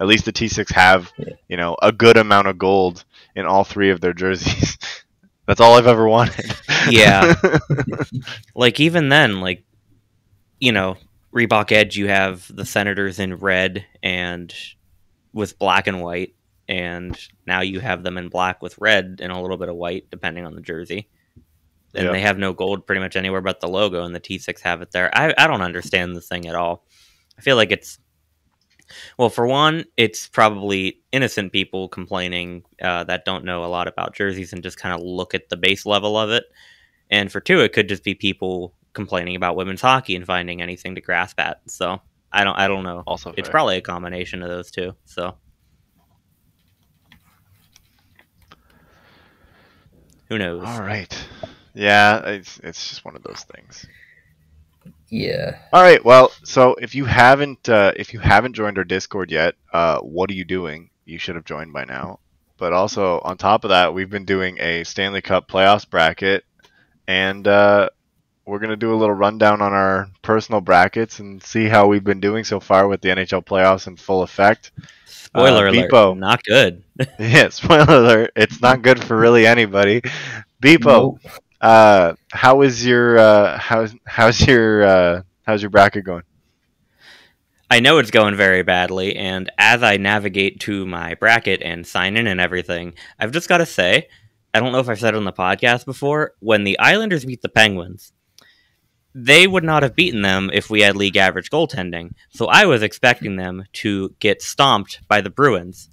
[SPEAKER 1] At least the T6 have,
[SPEAKER 3] Yeah.
[SPEAKER 1] you know, a good amount of gold in all three of their jerseys. [LAUGHS] That's all I've ever wanted. [LAUGHS]
[SPEAKER 2] Yeah. like even then, like you know, Reebok Edge, you have the Senators in red and with black and white, and now you have them in black with red and a little bit of white, depending on the jersey. And
[SPEAKER 1] Yeah.
[SPEAKER 2] they have no gold pretty much anywhere but the logo, and the T6 have it there. I, I don't understand this thing at all. I feel like it's well, for one, it's probably innocent people complaining uh, that don't know a lot about jerseys and just kind of look at the base level of it. And for two, it could just be people complaining about women's hockey and finding anything to grasp at. So I don't, I don't know.
[SPEAKER 1] also,
[SPEAKER 2] It's probably a combination of those two. So who knows?
[SPEAKER 1] all right. Yeah, it's it's just one of those things.
[SPEAKER 3] Yeah.
[SPEAKER 1] All right. Well, so if you haven't uh, if you haven't joined our Discord yet, uh, what are you doing? You should have joined by now. But also on top of that, we've been doing a Stanley Cup playoffs bracket, and uh, we're gonna do a little rundown on our personal brackets and see how we've been doing so far with the NHL playoffs in full effect.
[SPEAKER 2] Spoiler
[SPEAKER 1] Uh,
[SPEAKER 2] alert,
[SPEAKER 1] Bpoe.
[SPEAKER 2] not good. [LAUGHS]
[SPEAKER 1] yeah, spoiler alert, it's not good for really anybody. Bpoe,
[SPEAKER 3] Nope.
[SPEAKER 1] uh, how is your uh, how's how's your uh, how's your bracket going?
[SPEAKER 2] I know it's going very badly, and as I navigate to my bracket and sign in and everything, I've just got to say, I don't know if I've said it on the podcast before, when the Islanders beat the Penguins, they would not have beaten them if we had league average goaltending. So I was expecting them to get stomped by the Bruins.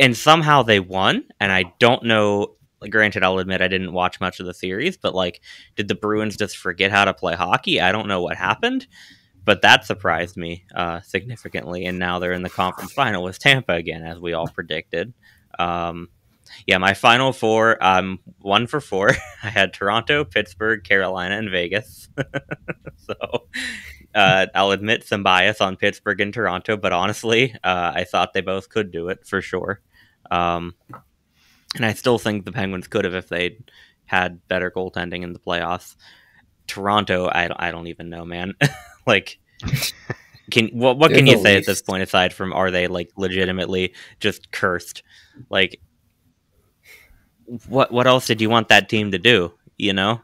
[SPEAKER 2] And somehow they won, and I don't know. Granted, I'll admit I didn't watch much of the series, but like, did the Bruins just forget how to play hockey? I don't know what happened but that surprised me uh, significantly. And now they're in the conference final with Tampa again, as we all predicted. Um, yeah, my final four, um, one for four. [LAUGHS] I had Toronto, Pittsburgh, Carolina, and Vegas. [LAUGHS] so uh, I'll admit some bias on Pittsburgh and Toronto, but honestly, uh, I thought they both could do it for sure. Um, and I still think the Penguins could have if they had better goaltending in the playoffs. Toronto, I don't, I don't even know, man. [LAUGHS] like, can what what can you say least. at this point aside from are they like legitimately just cursed? Like, what what else did you want that team to do? You know,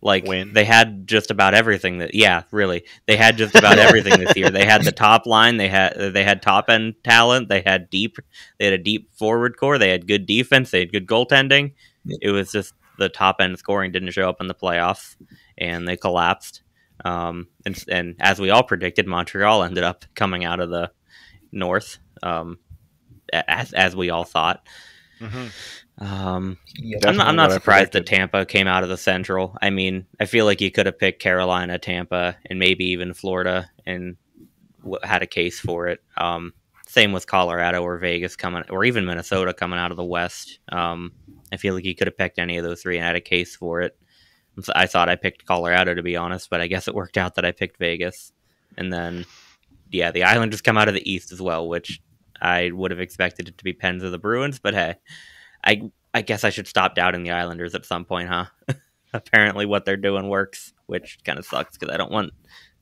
[SPEAKER 2] like
[SPEAKER 1] Win.
[SPEAKER 2] they had just about everything that yeah, really. They had just about [LAUGHS] everything this year. They had the top line, they had they had top end talent, they had deep they had a deep forward core, they had good defense, they had good goaltending. It was just the top end scoring didn't show up in the playoffs and they collapsed. Um, and, and as we all predicted, Montreal ended up coming out of the North, um, as as we all thought. Mm-hmm. Um, I'm not, I'm not surprised that Tampa came out of the Central. I mean, I feel like you could have picked Carolina, Tampa, and maybe even Florida, and w- had a case for it. Um, same with Colorado or Vegas coming, or even Minnesota coming out of the West. Um, I feel like you could have picked any of those three and had a case for it. I thought I picked Colorado to be honest, but I guess it worked out that I picked Vegas. And then, yeah, the Islanders come out of the East as well, which I would have expected it to be Pens of the Bruins, but hey, I I guess I should stop doubting the Islanders at some point, huh? [LAUGHS] Apparently, what they're doing works, which kind of sucks because I don't want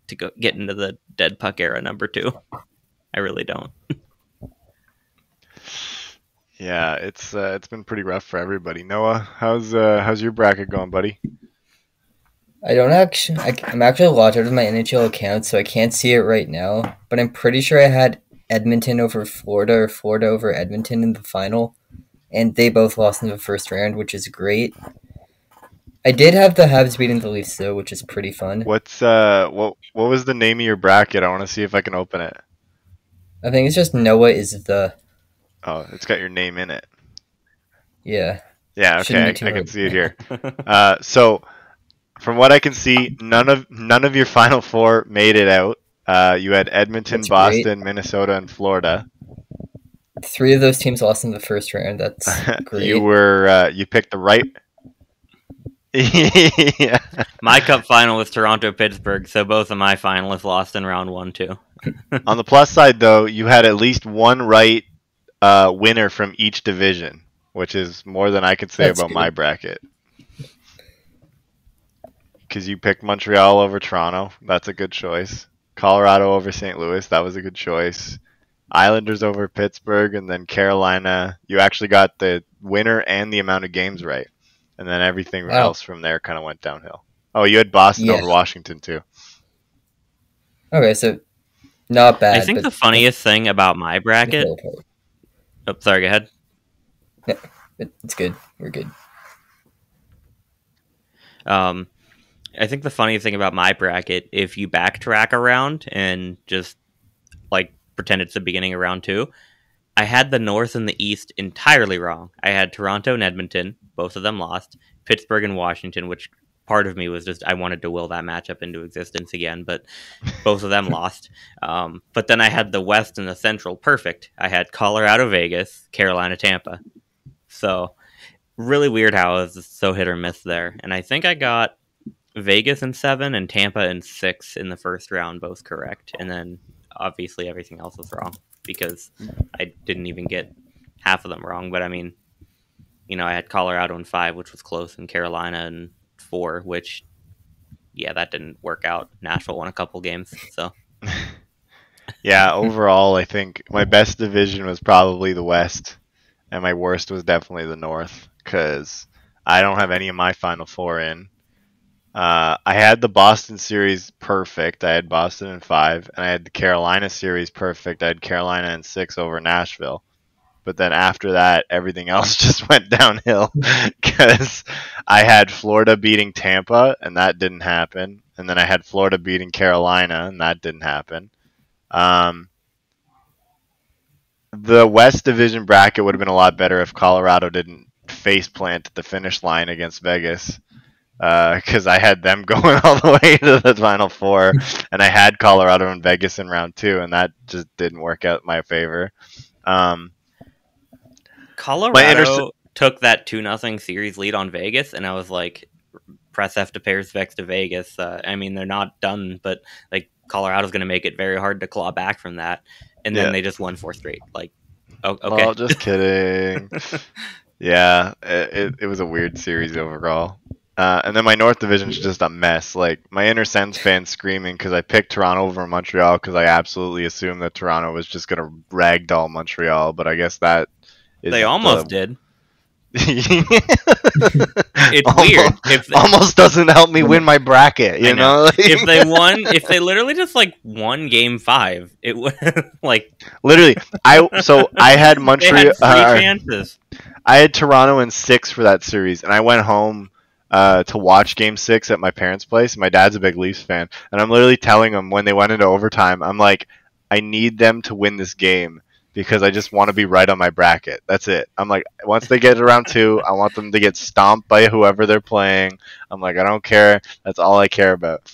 [SPEAKER 2] to go get into the dead puck era number two. I really don't. [LAUGHS]
[SPEAKER 1] yeah, it's uh, it's been pretty rough for everybody. Noah, how's uh, how's your bracket going, buddy?
[SPEAKER 3] I don't actually. I, am actually logged out of my NHL account, so I can't see it right now. But I'm pretty sure I had Edmonton over Florida or Florida over Edmonton in the final, and they both lost in the first round, which is great. I did have the Habs beating the Leafs though, which is pretty fun.
[SPEAKER 1] What's uh what what was the name of your bracket? I want to see if I can open it.
[SPEAKER 3] I think it's just Noah is the.
[SPEAKER 1] Oh, it's got your name in it.
[SPEAKER 3] Yeah.
[SPEAKER 1] Yeah. Okay, I, I can see it here. [LAUGHS] uh, so from what I can see, none of none of your final four made it out. Uh, you had Edmonton, That's Boston, great. Minnesota, and Florida.
[SPEAKER 3] Three of those teams lost in the first round. That's [LAUGHS] great.
[SPEAKER 1] you were uh, you picked the right. [LAUGHS]
[SPEAKER 2] yeah. My cup final was Toronto Pittsburgh, so both of my finalists lost in round one too. [LAUGHS]
[SPEAKER 1] On the plus side, though, you had at least one right uh, winner from each division, which is more than I could say That's about good. my bracket because you picked Montreal over Toronto. That's a good choice. Colorado over St. Louis. That was a good choice. Islanders over Pittsburgh, and then Carolina. You actually got the winner and the amount of games right, and then everything wow. else from there kind of went downhill. Oh, you had Boston yeah. over Washington too.
[SPEAKER 3] Okay, so not bad.
[SPEAKER 2] I think the funniest thing about my bracket. Oh, sorry. Go ahead.
[SPEAKER 3] Yeah, it's good. We're good.
[SPEAKER 2] Um, I think the funny thing about my bracket, if you backtrack around and just like pretend it's the beginning of round two, I had the North and the East entirely wrong. I had Toronto and Edmonton, both of them lost. Pittsburgh and Washington, which part of me was just I wanted to will that matchup into existence again, but [LAUGHS] both of them lost. Um, but then I had the West and the Central perfect. I had Colorado, Vegas, Carolina, Tampa. So really weird how it was so hit or miss there. And I think I got Vegas in seven and Tampa in six in the first round, both correct. And then obviously everything else was wrong because I didn't even get half of them wrong. But I mean, you know, I had Colorado in five, which was close, and Carolina in four, which, yeah, that didn't work out. Nashville won a couple games, so. [LAUGHS]
[SPEAKER 1] yeah, overall, I think my best division was probably the West, and my worst was definitely the North because I don't have any of my Final Four in. Uh, I had the Boston series perfect. I had Boston in five, and I had the Carolina series perfect. I had Carolina in six over Nashville. But then after that, everything [LAUGHS] else just went downhill [LAUGHS] because I had Florida beating Tampa, and that didn't happen. And then I had Florida beating Carolina, and that didn't happen. Um, the West Division bracket would have been a lot better if Colorado didn't face plant at the finish line against Vegas because uh, I had them [LAUGHS] going all the way to the final four, [LAUGHS] and I had Colorado and Vegas in round two, and that just didn't work out in my favor. Um,
[SPEAKER 2] Colorado took that two nothing series lead on Vegas, and I was like, press F to Paris Vex to Vegas. Uh, I mean, they're not done, but like Colorado's going to make it very hard to claw back from that, and then
[SPEAKER 1] Yeah.
[SPEAKER 2] they just won four straight. Like, oh, okay,
[SPEAKER 1] Well, just kidding. [LAUGHS] yeah, it, it, it was a weird series overall. Uh, and then my North Division's just a mess. Like my inner Sens fans screaming because I picked Toronto over Montreal because I absolutely assumed that Toronto was just gonna ragdoll Montreal, but I guess that is
[SPEAKER 2] they almost did. [LAUGHS]
[SPEAKER 1] it's
[SPEAKER 2] It's weird. If they,
[SPEAKER 1] almost doesn't help me win my bracket. You
[SPEAKER 2] I know.
[SPEAKER 1] know, Like,
[SPEAKER 2] if they [LAUGHS] won, if they literally just like won game five, it would [LAUGHS] like
[SPEAKER 1] literally, I so I had Montreal.
[SPEAKER 2] had
[SPEAKER 1] uh. I had Toronto in six for that series, and I went home uh, to watch Game Six at my parents' place. My dad's a big Leafs fan, and I'm literally telling him when they went into overtime, I'm like, I need them to win this game because I just want to be right on my bracket. That's it. I'm like, once they get around two, I want them to get stomped by whoever they're playing. I'm like, I don't care. That's all I care about.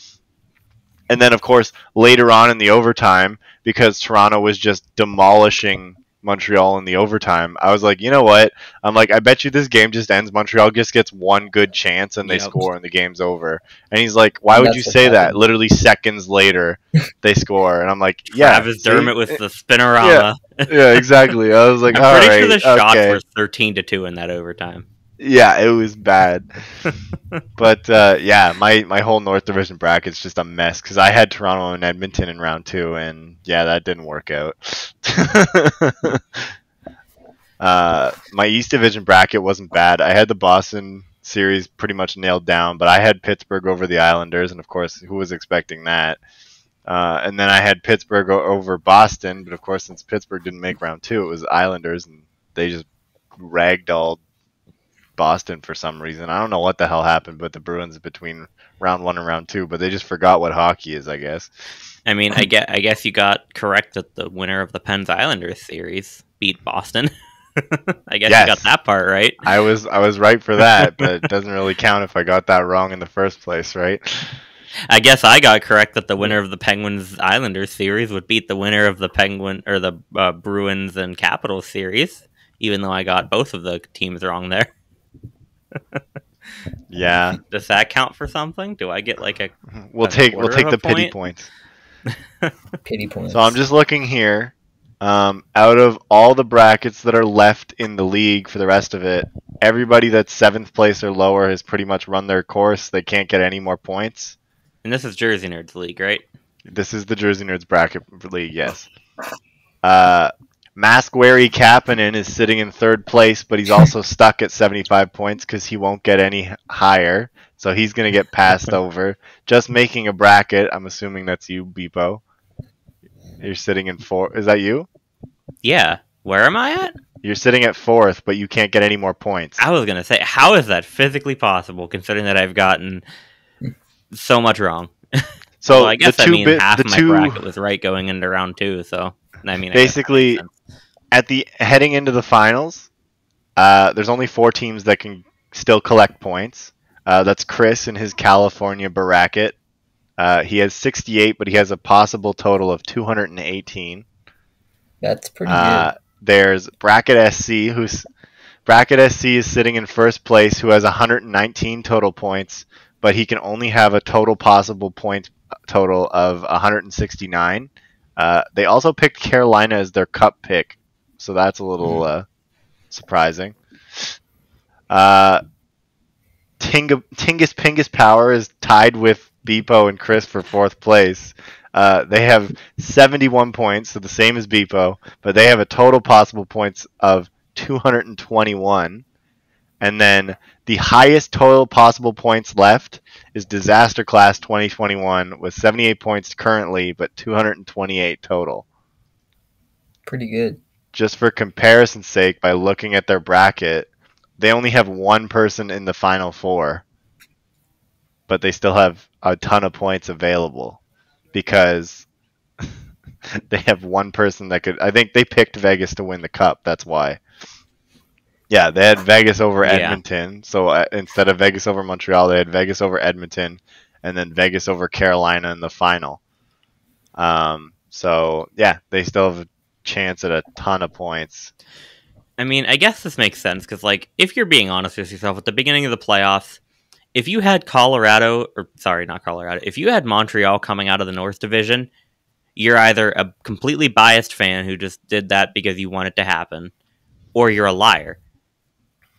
[SPEAKER 1] And then, of course, later on in the overtime, because Toronto was just demolishing Montreal in the overtime, I was like, you know what? I'm like, I bet you this game just ends. Montreal just gets one good chance and they
[SPEAKER 2] Yep.
[SPEAKER 1] score and the game's over. And he's like, why would you
[SPEAKER 3] what
[SPEAKER 1] say that? Literally seconds later, [LAUGHS] they score. And I'm like, yeah.
[SPEAKER 2] Travis
[SPEAKER 1] see?
[SPEAKER 2] Dermott with the spinorama.
[SPEAKER 1] yeah, exactly. I was like, [LAUGHS]
[SPEAKER 2] I'm
[SPEAKER 1] all
[SPEAKER 2] pretty
[SPEAKER 1] right,
[SPEAKER 2] sure the shots
[SPEAKER 1] okay.
[SPEAKER 2] were thirteen to two in that overtime.
[SPEAKER 1] Yeah, it was bad. [LAUGHS] but uh, yeah, my, my whole North Division bracket's just a mess because I had Toronto and Edmonton in round two, and yeah, that didn't work out. [LAUGHS] uh, my East Division bracket wasn't bad. I had the Boston series pretty much nailed down, but I had Pittsburgh over the Islanders, and of course, who was expecting that? Uh, and then I had Pittsburgh o- over Boston, but of course, since Pittsburgh didn't make round two, it was Islanders, and they just ragdolled Boston for some reason. I don't know what the hell happened with the Bruins between round one and round two, but they just forgot what hockey is, I guess.
[SPEAKER 2] I mean, I get, I guess you got correct that the winner of the Pens Islanders series beat Boston. [LAUGHS] I guess
[SPEAKER 1] Yes.
[SPEAKER 2] you got that part right.
[SPEAKER 1] I was I was right for that, but it [LAUGHS] doesn't really count if I got that wrong in the first place, right?
[SPEAKER 2] I guess I got correct that the winner of the Penguins Islanders series would beat the winner of the Penguin or the uh, Bruins and Capitals series, even though I got both of the teams wrong there.
[SPEAKER 1] Yeah,
[SPEAKER 2] Does that count for something? Do I get like a
[SPEAKER 1] we'll
[SPEAKER 2] A
[SPEAKER 1] take we'll take the
[SPEAKER 2] a
[SPEAKER 1] pity points. [LAUGHS]
[SPEAKER 3] Pity points.
[SPEAKER 1] So I'm just looking here. Um, out of all the brackets that are left in the league for the rest of it, everybody that's seventh place or lower has pretty much run their course. They can't get any more points.
[SPEAKER 2] and this is Jersey Nerds League, right?
[SPEAKER 1] This is the Jersey Nerds bracket league, yes. Uh, Mask Wary Kapanen is sitting in third place, but he's also [LAUGHS] stuck at 75 points because he won't get any higher. So he's going to get passed [LAUGHS] over. Just making a bracket. I'm assuming that's you, Bpoe. You're sitting in four. Is that you?
[SPEAKER 2] Yeah. Where am I at?
[SPEAKER 1] You're sitting at fourth, but you can't get any more points.
[SPEAKER 2] I was gonna say, how is that physically possible, considering that I've gotten so much wrong?
[SPEAKER 1] So [LAUGHS]
[SPEAKER 2] well, I guess I mean
[SPEAKER 1] bit,
[SPEAKER 2] half of my
[SPEAKER 1] two
[SPEAKER 2] bracket was right going into round two. So I mean, I
[SPEAKER 1] Basically. At the heading into the finals, uh, there's only four teams that can still collect points. Uh, that's Chris in his California bracket. Uh, he has 68, but he has a possible total of 218.
[SPEAKER 3] That's pretty
[SPEAKER 1] Uh, there's Bracket SC, who's Bracket SC is sitting in first place, who has 119 total points, but he can only have a total possible point total of 169. Uh, they also picked Carolina as their cup pick, so that's a little uh, surprising. Uh, Tinga, Tingus Pingus Power is tied with Bpoe and Chris for fourth place. Uh, they have 71 points, so the same as Bpoe, but they have a total possible points of 221. And then the highest total possible points left is Disaster Class 2021 with 78 points currently, but 228 total.
[SPEAKER 3] Pretty good.
[SPEAKER 1] Just for comparison's sake, by looking at their bracket, they only have one person in the final four, but they still have a ton of points available because [LAUGHS] they have one person that could. I think they picked Vegas to win the cup. That's why. Yeah, they had Vegas over
[SPEAKER 2] Yeah.
[SPEAKER 1] Edmonton. So uh, instead of Vegas over Montreal, they had Vegas over Edmonton, and then Vegas over Carolina in the final. Um, so yeah, they still have chance at a ton of points.
[SPEAKER 2] I mean, I guess this makes sense because, like, if you're being honest with yourself, at the beginning of the playoffs, if you had Colorado, or sorry, not Colorado, if you had Montreal coming out of the North Division, you're either a completely biased fan who just did that because you want it to happen, or you're a liar.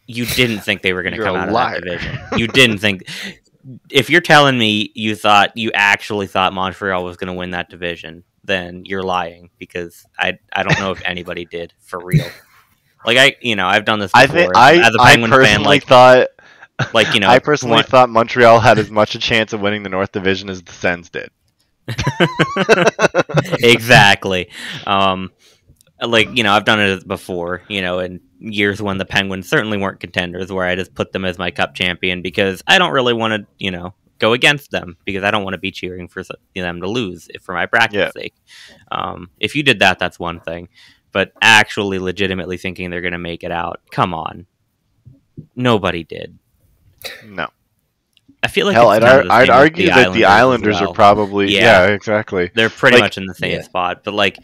[SPEAKER 2] You didn't think they were going [LAUGHS] to come out
[SPEAKER 1] liar.
[SPEAKER 2] of that division. You didn't think. If you're telling me you thought you actually thought Montreal was going to win that division, then you're lying because I I don't know if [LAUGHS] anybody did for real. Like I, you know, I've done this before
[SPEAKER 1] I think I,
[SPEAKER 2] as a
[SPEAKER 1] I
[SPEAKER 2] Penguin
[SPEAKER 1] personally
[SPEAKER 2] fan. Like,
[SPEAKER 1] thought
[SPEAKER 2] like you know,
[SPEAKER 1] I personally
[SPEAKER 2] one-
[SPEAKER 1] thought Montreal had as much a chance of winning the North Division as the Sens did. [LAUGHS]
[SPEAKER 2] exactly. Um, like you know, I've done it before. You know, in years when the Penguins certainly weren't contenders, where I just put them as my Cup champion because I don't really want to, you know, go against them because I don't want to be cheering for them to lose for my bracket's
[SPEAKER 1] Yeah.
[SPEAKER 2] sake. Um, if you did that, that's one thing, but actually, legitimately thinking they're going to make it out, come on, nobody did.
[SPEAKER 1] No.
[SPEAKER 2] I feel like
[SPEAKER 1] Hell, I'd,
[SPEAKER 2] kind
[SPEAKER 1] ar-
[SPEAKER 2] of the
[SPEAKER 1] I'd argue that the Islanders
[SPEAKER 2] well.
[SPEAKER 1] are probably
[SPEAKER 2] Yeah.
[SPEAKER 1] yeah, exactly.
[SPEAKER 2] They're pretty
[SPEAKER 1] Like-
[SPEAKER 2] much in the same
[SPEAKER 3] Yeah.
[SPEAKER 2] spot, but like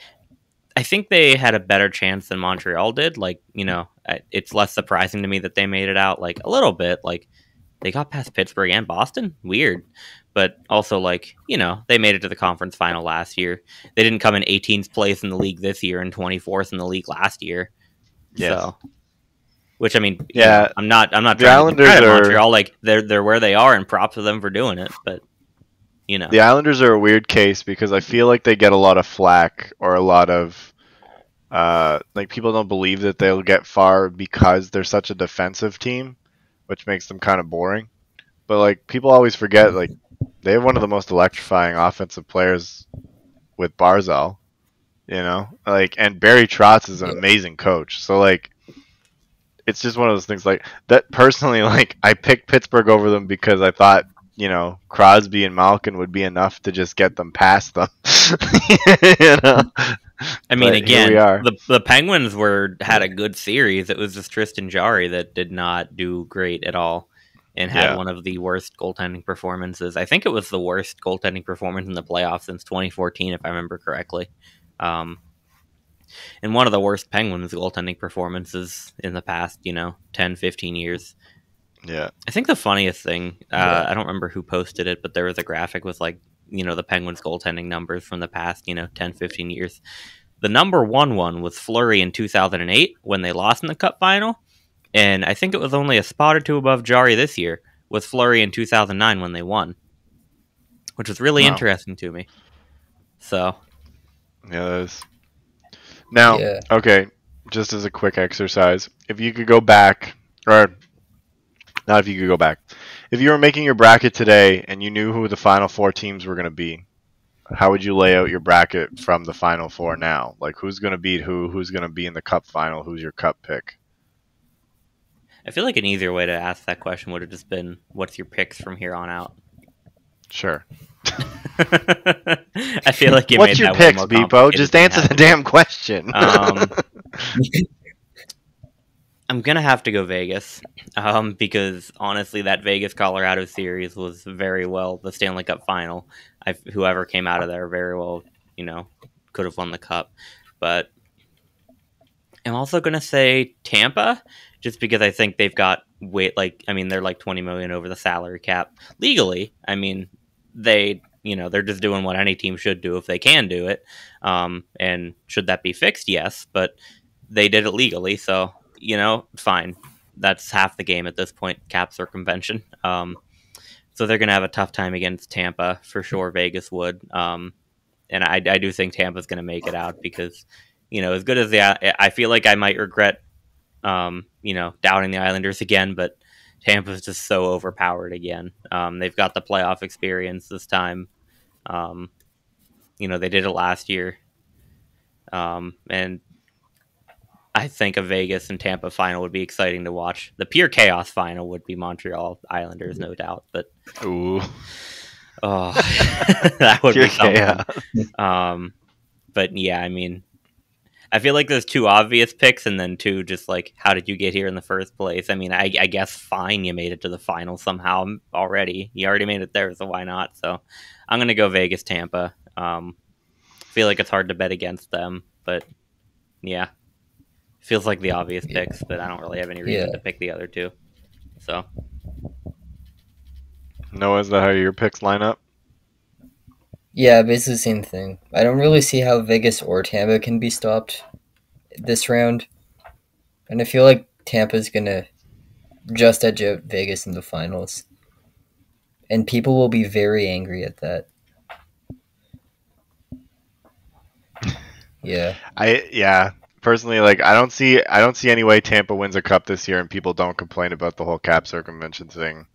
[SPEAKER 2] I think they had a better chance than Montreal did. Like you know, it's less surprising to me that they made it out like a little bit. Like they got past Pittsburgh and Boston, weird, but also like you know they made it to the conference final last year. They didn't come in 18th place in the league this year and 24th in the league last year.
[SPEAKER 1] Yes.
[SPEAKER 2] So, which I mean, you
[SPEAKER 1] Yeah.
[SPEAKER 2] know, I'm not. I'm not
[SPEAKER 1] The
[SPEAKER 2] trying
[SPEAKER 1] Islanders
[SPEAKER 2] to
[SPEAKER 1] are-
[SPEAKER 2] Montreal. Like they're they're where they are, and props to them for doing it. But you know,
[SPEAKER 1] The Islanders are a weird case because I feel like they get a lot of flack or a lot of uh, like people don't believe that they'll get far because they're such a defensive team, which makes them kind of boring. But like people always forget like they have one of the most electrifying offensive players with Barzal, you know? Like and Barry Trotz is an amazing coach. So like it's just one of those things like that personally [LAUGHS] like I picked Pittsburgh over them because I thought you know, Crosby and Malkin would be enough to just get them past them. [LAUGHS] you know?
[SPEAKER 2] I mean,
[SPEAKER 1] But
[SPEAKER 2] again,
[SPEAKER 1] we are.
[SPEAKER 2] the the Penguins were had a good series. It was just Tristan Jarry that did not do great at all, and had
[SPEAKER 1] Yeah.
[SPEAKER 2] one of the worst goaltending performances. I think it was the worst goaltending performance in the playoffs since 2014, if I remember correctly. Um, and one of the worst Penguins goaltending performances in the past, you know, 10, 15 years.
[SPEAKER 1] Yeah.
[SPEAKER 2] I think the funniest thing, uh,
[SPEAKER 3] Yeah.
[SPEAKER 2] I don't remember who posted it, but there was a graphic with like, you know, the Penguins goaltending numbers from the past, you know, 10, 15 years. The number one one was Fleury in 2008 when they lost in the cup final. And I think it was only a spot or two above Jarry this year with Fleury in 2009 when they won, which was really
[SPEAKER 1] Wow.
[SPEAKER 2] interesting to me. So,
[SPEAKER 1] Yeah, that is. Now,
[SPEAKER 3] Yeah.
[SPEAKER 1] okay, just as a quick exercise, if you could go back, or not if you could go back, if you were making your bracket today and you knew who the final four teams were going to be, how would you lay out your bracket from the final four now? Like, who's going to beat who? Who's going to be in the cup final? Who's your cup pick?
[SPEAKER 2] I feel like an easier way to ask that question would have just been, what's your picks from here on out?
[SPEAKER 1] Sure. [LAUGHS]
[SPEAKER 2] I feel like you
[SPEAKER 1] What's
[SPEAKER 2] made
[SPEAKER 1] your picks,
[SPEAKER 2] Bpoe?
[SPEAKER 1] Just answer the damn question.
[SPEAKER 2] Um, [LAUGHS] I'm gonna have to go Vegas, um, because honestly, that Vegas Colorado series was very well the Stanley Cup final. I, whoever came out of there very well, you know, could have won the cup. But I'm also gonna say Tampa, just because I think they've got weight. Like, I mean, they're like 20 million over the salary cap legally. I mean, they. You know, they're just doing what any team should do if they can do it. Um, and should that be fixed? Yes, but they did it legally, so you know, fine. That's half the game at this point. Cap circumvention. Um, so they're gonna have a tough time against Tampa for sure. Vegas would, um, and I, I do think Tampa's gonna make it out because you know, as good as the I feel like I might regret, um, you know, doubting the Islanders again, but Tampa's just so overpowered again. Um, they've got the playoff experience this time. Um, you know, they did it last year. Um, and I think a Vegas and Tampa final would be exciting to watch. The pure chaos final would be Montreal Islanders, no doubt. But
[SPEAKER 1] Ooh,
[SPEAKER 2] oh, [LAUGHS] that would
[SPEAKER 1] pure
[SPEAKER 2] be something.
[SPEAKER 1] chaos.
[SPEAKER 2] Um, but yeah, I mean, I feel like there's two obvious picks, and then two just like, how did you get here in the first place? I mean, I, I guess fine, you made it to the final somehow already. You already made it there, so why not? So I'm gonna go Vegas Tampa. Um, feel like it's hard to bet against them, but yeah, feels like the obvious
[SPEAKER 3] Yeah.
[SPEAKER 2] picks, but I don't really have any reason
[SPEAKER 3] Yeah.
[SPEAKER 2] to pick the other two. So
[SPEAKER 1] Noah, is that how your picks line up?
[SPEAKER 3] Yeah, basically the same thing. I don't really see how Vegas or Tampa can be stopped this round. And I feel like Tampa's gonna just edge out Vegas in the finals. And people will be very angry at that. [LAUGHS] Yeah.
[SPEAKER 1] I yeah. Personally, like I don't see I don't see any way Tampa wins a cup this year and people don't complain about the whole cap circumvention thing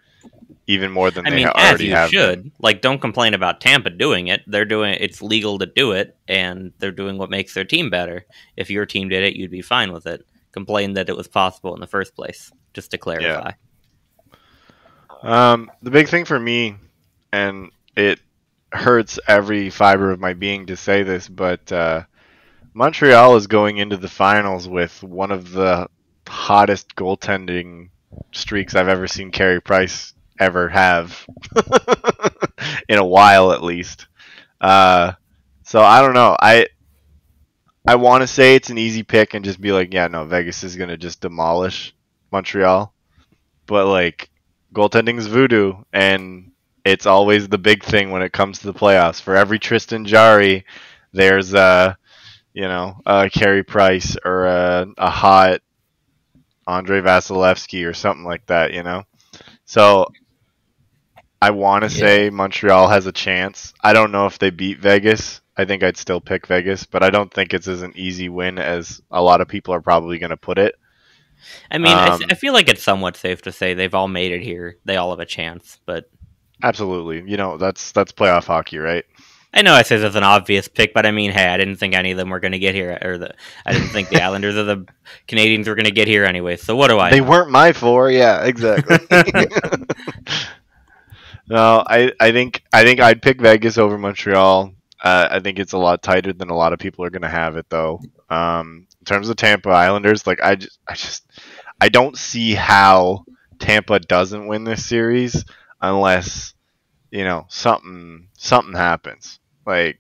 [SPEAKER 1] even more than
[SPEAKER 2] I
[SPEAKER 1] they
[SPEAKER 2] mean,
[SPEAKER 1] already
[SPEAKER 2] you
[SPEAKER 1] have.
[SPEAKER 2] should.
[SPEAKER 1] been.
[SPEAKER 2] Like, don't complain about Tampa doing it. They're doing it's legal to do it, and they're doing what makes their team better. If your team did it, you'd be fine with it. Complain that it was possible in the first place, just to clarify. Yeah.
[SPEAKER 1] Um, the big thing for me, and it hurts every fiber of my being to say this, but uh, Montreal is going into the finals with one of the hottest goaltending streaks I've ever seen Carey Price ever have [LAUGHS] in a while, at least. Uh, so I don't know. I I want to say it's an easy pick and just be like, yeah, no, Vegas is gonna just demolish Montreal, but like goaltending's voodoo, and it's always the big thing when it comes to the playoffs. For every Tristan Jarry, there's a you know a Carey Price or a, a hot Andre Vasilevskiy or something like that. You know, so I want to
[SPEAKER 3] Yeah.
[SPEAKER 1] say Montreal has a chance. I don't know if they beat Vegas. I think I'd still pick Vegas, but I don't think it's as an easy win as a lot of people are probably going to put it.
[SPEAKER 2] I mean, I,
[SPEAKER 1] Um,
[SPEAKER 2] I feel like it's somewhat safe to say they've all made it here. They all have a chance, but
[SPEAKER 1] Absolutely, you know that's that's playoff hockey, right?
[SPEAKER 2] I know I say that's an obvious pick, but I mean, hey, I didn't think any of them were going to get here, or the I didn't think the [LAUGHS] Islanders or the Canadiens were going to get here anyway. So what do I?
[SPEAKER 1] They
[SPEAKER 2] know?
[SPEAKER 1] weren't my four. Yeah, exactly. [LAUGHS] [LAUGHS] no, I, I think I think I'd pick Vegas over Montreal. Uh, I think it's a lot tighter than a lot of people are going to have it, though. Um, in terms of Tampa Islanders, like I just, I just, I don't see how Tampa doesn't win this series unless you know something something happens. Like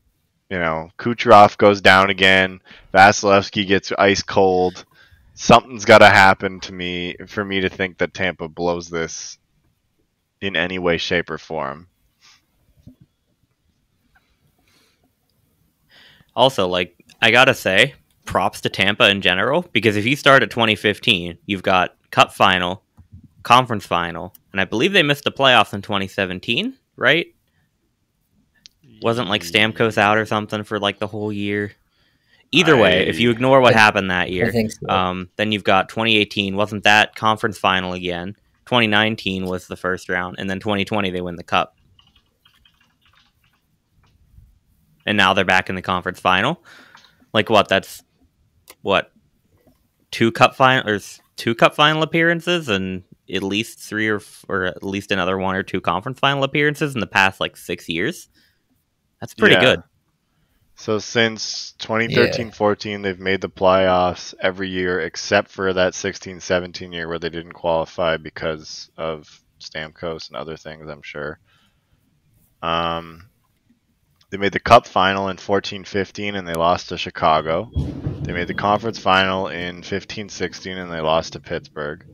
[SPEAKER 1] you know, Kucherov goes down again. Vasilevskiy gets ice cold something's got to happen to me for me to think that Tampa blows this in any way, shape, or form.
[SPEAKER 2] Also, like I gotta say, props to Tampa in general because if you start at 2015, you've got Cup final, Conference final, and I believe they missed the playoffs in 2017, right? Wasn't like Stamkos out or something for like the whole year. Either way, if you ignore what
[SPEAKER 3] I-
[SPEAKER 2] happened that year,
[SPEAKER 3] so.
[SPEAKER 2] um, then you've got 2018. Wasn't that conference final again? 2019 was the first round, and then 2020 they win the cup. And now they're back in the conference final. Like what? That's what two cup final or two cup final appearances, and at least three or f- or at least another one or two conference final appearances in the past like six years. That's pretty
[SPEAKER 1] Yeah.
[SPEAKER 2] good.
[SPEAKER 1] So since 2013-14, they've made the playoffs every year except for that 16-17 year where they didn't qualify because of Stamkos and other things. I'm sure. Um, they made the Cup final in 14-15 and they lost to Chicago. They made the conference final in 15-16 and they lost to Pittsburgh.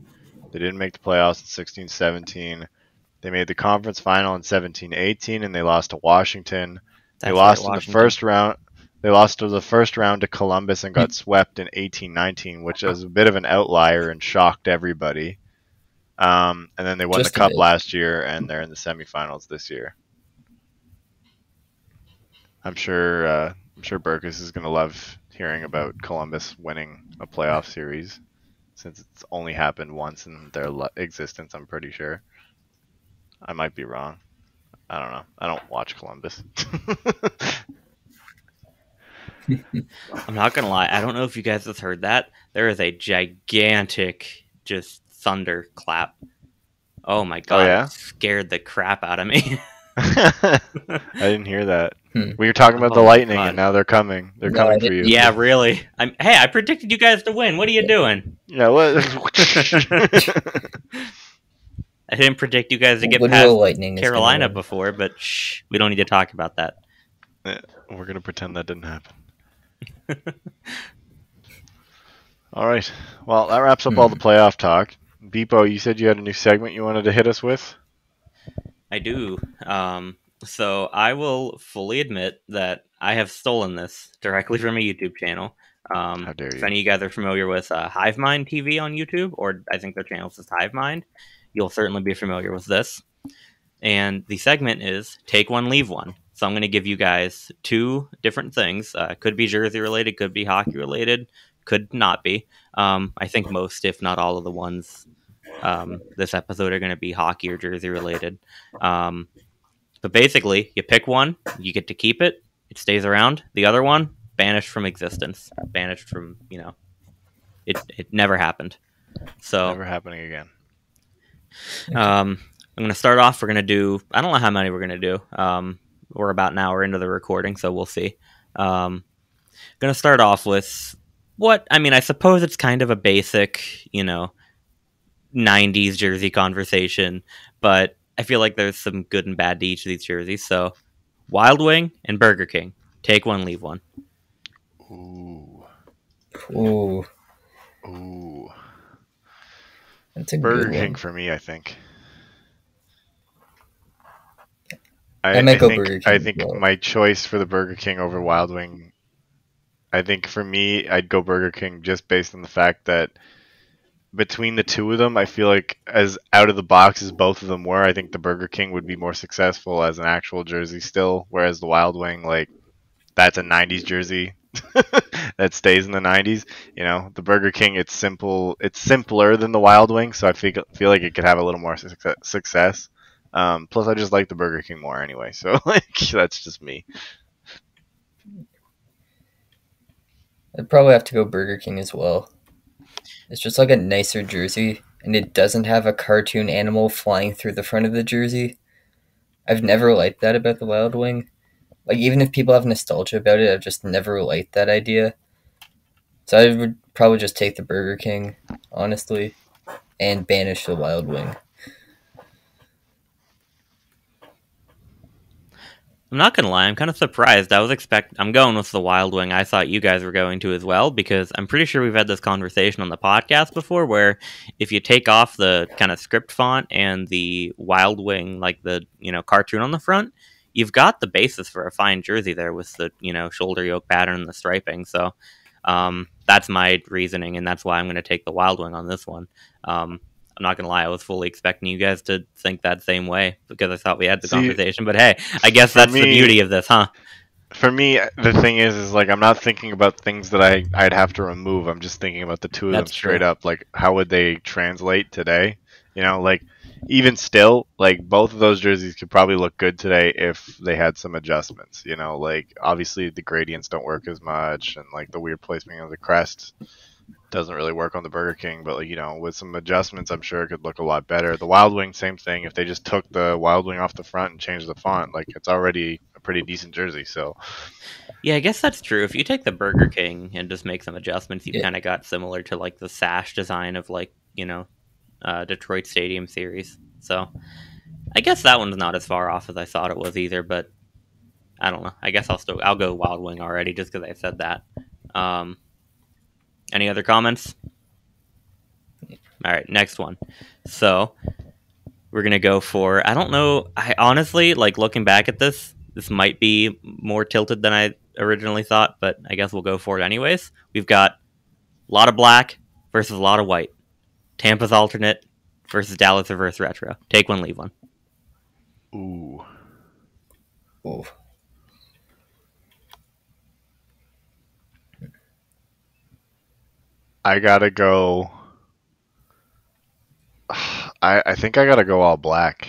[SPEAKER 1] They didn't make the playoffs in 16-17. They made the conference final in 17-18 and they lost to Washington they lost
[SPEAKER 2] right,
[SPEAKER 1] in the first round. They lost to the first round to Columbus and got swept in 18-19, which was a bit of an outlier and shocked everybody. Um, and then they won
[SPEAKER 3] Just
[SPEAKER 1] the cup last year, and they're in the semifinals this year. I'm sure. Uh, I'm sure Burkus is going to love hearing about Columbus winning a playoff series, since it's only happened once in their existence. I'm pretty sure. I might be wrong. I don't know. I don't watch Columbus. [LAUGHS]
[SPEAKER 2] I'm not gonna lie. I don't know if you guys have heard that. There is a gigantic, just thunder clap. Oh my god!
[SPEAKER 1] yeah?
[SPEAKER 2] it scared the crap out of me. [LAUGHS]
[SPEAKER 1] I didn't hear that.
[SPEAKER 3] Hmm.
[SPEAKER 1] We were talking about the
[SPEAKER 2] Oh,
[SPEAKER 1] lightning,
[SPEAKER 2] God.
[SPEAKER 1] and now they're coming. They're
[SPEAKER 3] No,
[SPEAKER 1] coming for you.
[SPEAKER 2] yeah, really. I'm. Hey, I predicted you guys to win. What are you doing?
[SPEAKER 1] Yeah. What? [LAUGHS]
[SPEAKER 2] I didn't predict you guys to get
[SPEAKER 3] Literal
[SPEAKER 2] past
[SPEAKER 3] lightning
[SPEAKER 2] Carolina before, but shh, we don't need to talk about that.
[SPEAKER 1] we're gonna pretend that didn't happen. [LAUGHS] all right. Well, that wraps up all the playoff talk. Bpoe, you said you had a new segment you wanted to hit us with.
[SPEAKER 2] I do. Um, so I will fully admit that I have stolen this directly from a YouTube channel. Um,
[SPEAKER 1] How dare you.
[SPEAKER 2] If any of you guys are familiar with uh, HiveMind TV on YouTube, or I think their channel is just HiveMind, you'll certainly be familiar with this. And the segment is take one, leave one. So I'm going to give you guys two different things. Uh, could be jersey related, could be hockey related, could not be. Um, I think most, if not all, of the ones um, this episode are going to be hockey or jersey related. Um, but basically, you pick one, you get to keep it, it stays around. The other one, banished from existence, banished from you know, it it never happened. So
[SPEAKER 1] Never happening again.
[SPEAKER 2] Um, I'm gonna start off. We're gonna do. I don't know how many we're gonna do. Um, we're about an hour into the recording, so we'll see. Um, gonna start off with what I mean. I suppose it's kind of a basic, you know, '90s jersey conversation, but I feel like there's some good and bad to each of these jerseys. So, Wild Wing and Burger King. Take one, leave one.
[SPEAKER 1] Ooh.
[SPEAKER 3] Ooh,
[SPEAKER 1] Ooh.
[SPEAKER 3] That's a
[SPEAKER 1] Burger King for me, I think.
[SPEAKER 3] I go
[SPEAKER 1] think, I think my choice for the Burger King over Wild Wing. I think for me, I'd go Burger King just based on the fact that between the two of them, I feel like as out of the box as both of them were, I think the Burger King would be more successful as an actual jersey still, whereas the Wild Wing, like, that's a '90s jersey [LAUGHS] that stays in the '90s. You know, the Burger King, it's simple, it's simpler than the Wild Wing, so I feel feel like it could have a little more success. Um, plus, I just like the Burger King more anyway, so [LAUGHS] like that's just me.
[SPEAKER 3] I'd probably have to go Burger King as well. It's just like a nicer jersey, and it doesn't have a cartoon animal flying through the front of the jersey. I've never liked that about the Wild Wing. Like, even if people have nostalgia about it, I've just never liked that idea. So I would probably just take the Burger King, honestly, and banish the Wild Wing.
[SPEAKER 2] I'm not gonna lie, I'm kind of surprised. I was expect I'm going with the Wild Wing. I thought you guys were going to as well because I'm pretty sure we've had this conversation on the podcast before, where if you take off the kind of script font and the Wild Wing, like the you know cartoon on the front, you've got the basis for a fine jersey there with the you know shoulder yoke pattern and the striping. So um, that's my reasoning, and that's why I'm going to take the Wild Wing on this one. Um, I'm not gonna lie, I was fully expecting you guys to think that same way because I thought we had the
[SPEAKER 1] See,
[SPEAKER 2] conversation. But hey, I guess that's the beauty of this, huh?
[SPEAKER 1] For me, the thing is, is like I'm not thinking about things that I I'd have to remove. I'm just thinking about the two of them straight
[SPEAKER 2] true.
[SPEAKER 1] up. Like, how would they translate today? You know, like even still, like both of those jerseys could probably look good today if they had some adjustments. You know, like obviously the gradients don't work as much, and like the weird placement of the crest doesn't really work on the Burger King. But like you know, with some adjustments, I'm sure it could look a lot better. The Wild Wing, same thing. If they just took the Wild Wing off the front and changed the font, like it's already a pretty decent jersey. So
[SPEAKER 2] Yeah, I guess that's true. If you take the Burger King and just make some adjustments, you
[SPEAKER 3] Yeah.
[SPEAKER 2] kind of got similar to like the sash design of like you know uh, Detroit Stadium series. So I guess that one's not as far off as I thought it was either. But I don't know. I guess I'll still I'll go Wild Wing already just because I said that. Um, any other comments? All right, next one. So we're gonna go for. I don't know. I honestly like looking back at this. This might be more tilted than I originally thought, but I guess we'll go for it anyways. We've got a lot of black versus a lot of white. Tampa's alternate versus Dallas reverse retro. Take one, leave one.
[SPEAKER 1] ooh.
[SPEAKER 3] Ooh.
[SPEAKER 1] I gotta go. [SIGHS] I I think I gotta go all black.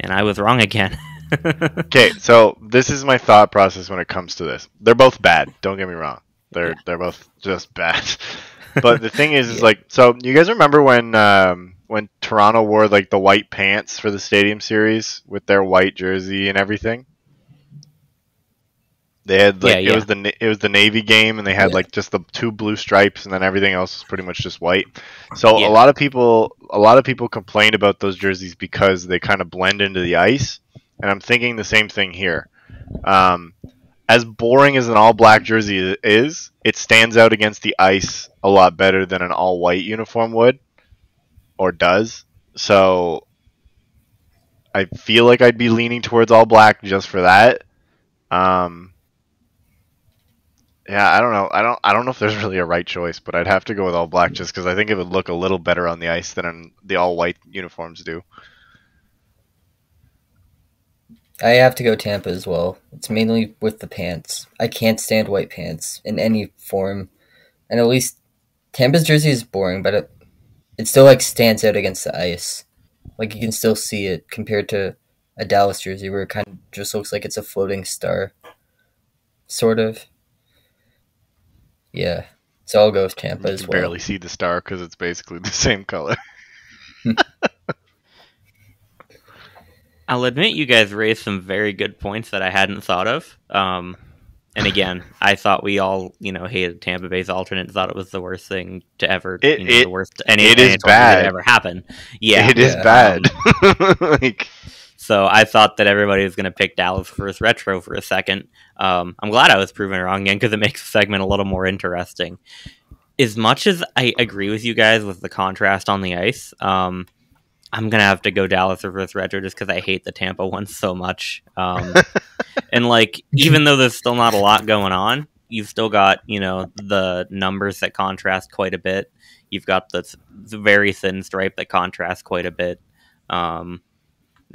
[SPEAKER 2] And I was wrong again. [LAUGHS]
[SPEAKER 1] Okay, so this is my thought process when it comes to this. They're both bad. Don't get me wrong. They're
[SPEAKER 2] Yeah.
[SPEAKER 1] they're both just bad. [LAUGHS] But the thing is, is
[SPEAKER 3] Yeah.
[SPEAKER 1] like, so you guys remember when um, when Toronto wore like the white pants for the Stadium Series with their white jersey and everything? They had like
[SPEAKER 2] Yeah,
[SPEAKER 1] it was the it was the navy game and they had
[SPEAKER 3] Yeah.
[SPEAKER 1] like just the two blue stripes and then everything else was pretty much just white. So
[SPEAKER 2] Yeah.
[SPEAKER 1] a lot of people a lot of people complain about those jerseys because they kind of blend into the ice and I'm thinking the same thing here. Um, as boring as an all black jersey is, it stands out against the ice a lot better than an all white uniform would or does. so I feel like I'd be leaning towards all black just for that. Um, yeah, I don't know. I don't. I don't know if there's [LAUGHS] really a right choice, but I'd have to go with all black just because I think it would look a little better on the ice than the all white uniforms do.
[SPEAKER 3] I have to go Tampa as well. It's mainly with the pants. I can't stand white pants in any form, and at least Tampa's jersey is boring, but it it still like stands out against the ice. Like you can still see it compared to a Dallas jersey where it kind of just looks like it's a floating star, sort of. Yeah, so I'll go with Tampa
[SPEAKER 1] You
[SPEAKER 3] as
[SPEAKER 1] can
[SPEAKER 3] well.
[SPEAKER 1] barely see the star because it's basically [LAUGHS] the same color.
[SPEAKER 2] I'll admit you guys raised some very good points that I hadn't thought of. Um, and again, I thought we all, you know, hated Tampa Bay's alternate, thought it was the worst thing to ever,
[SPEAKER 1] It-
[SPEAKER 2] you know,
[SPEAKER 1] it-
[SPEAKER 2] the worst any
[SPEAKER 1] it is
[SPEAKER 2] NHL
[SPEAKER 1] bad.
[SPEAKER 2] to ever happen. Yeah,
[SPEAKER 1] it is
[SPEAKER 3] Yeah.
[SPEAKER 1] bad. [LAUGHS] like
[SPEAKER 2] So I thought that everybody was going to pick Dallas first retro for a second. Um, I'm glad I was proven wrong again because it makes the segment a little more interesting. As much as I agree with you guys with the contrast on the ice, um, I'm gonna have to go Dallas reverse retro just because I hate the Tampa one so much. Um, [LAUGHS] and like, even though there's still not a lot going on, you've still got you know the numbers that contrast quite a bit. You've got the, the very thin stripe that contrasts quite a bit. Um,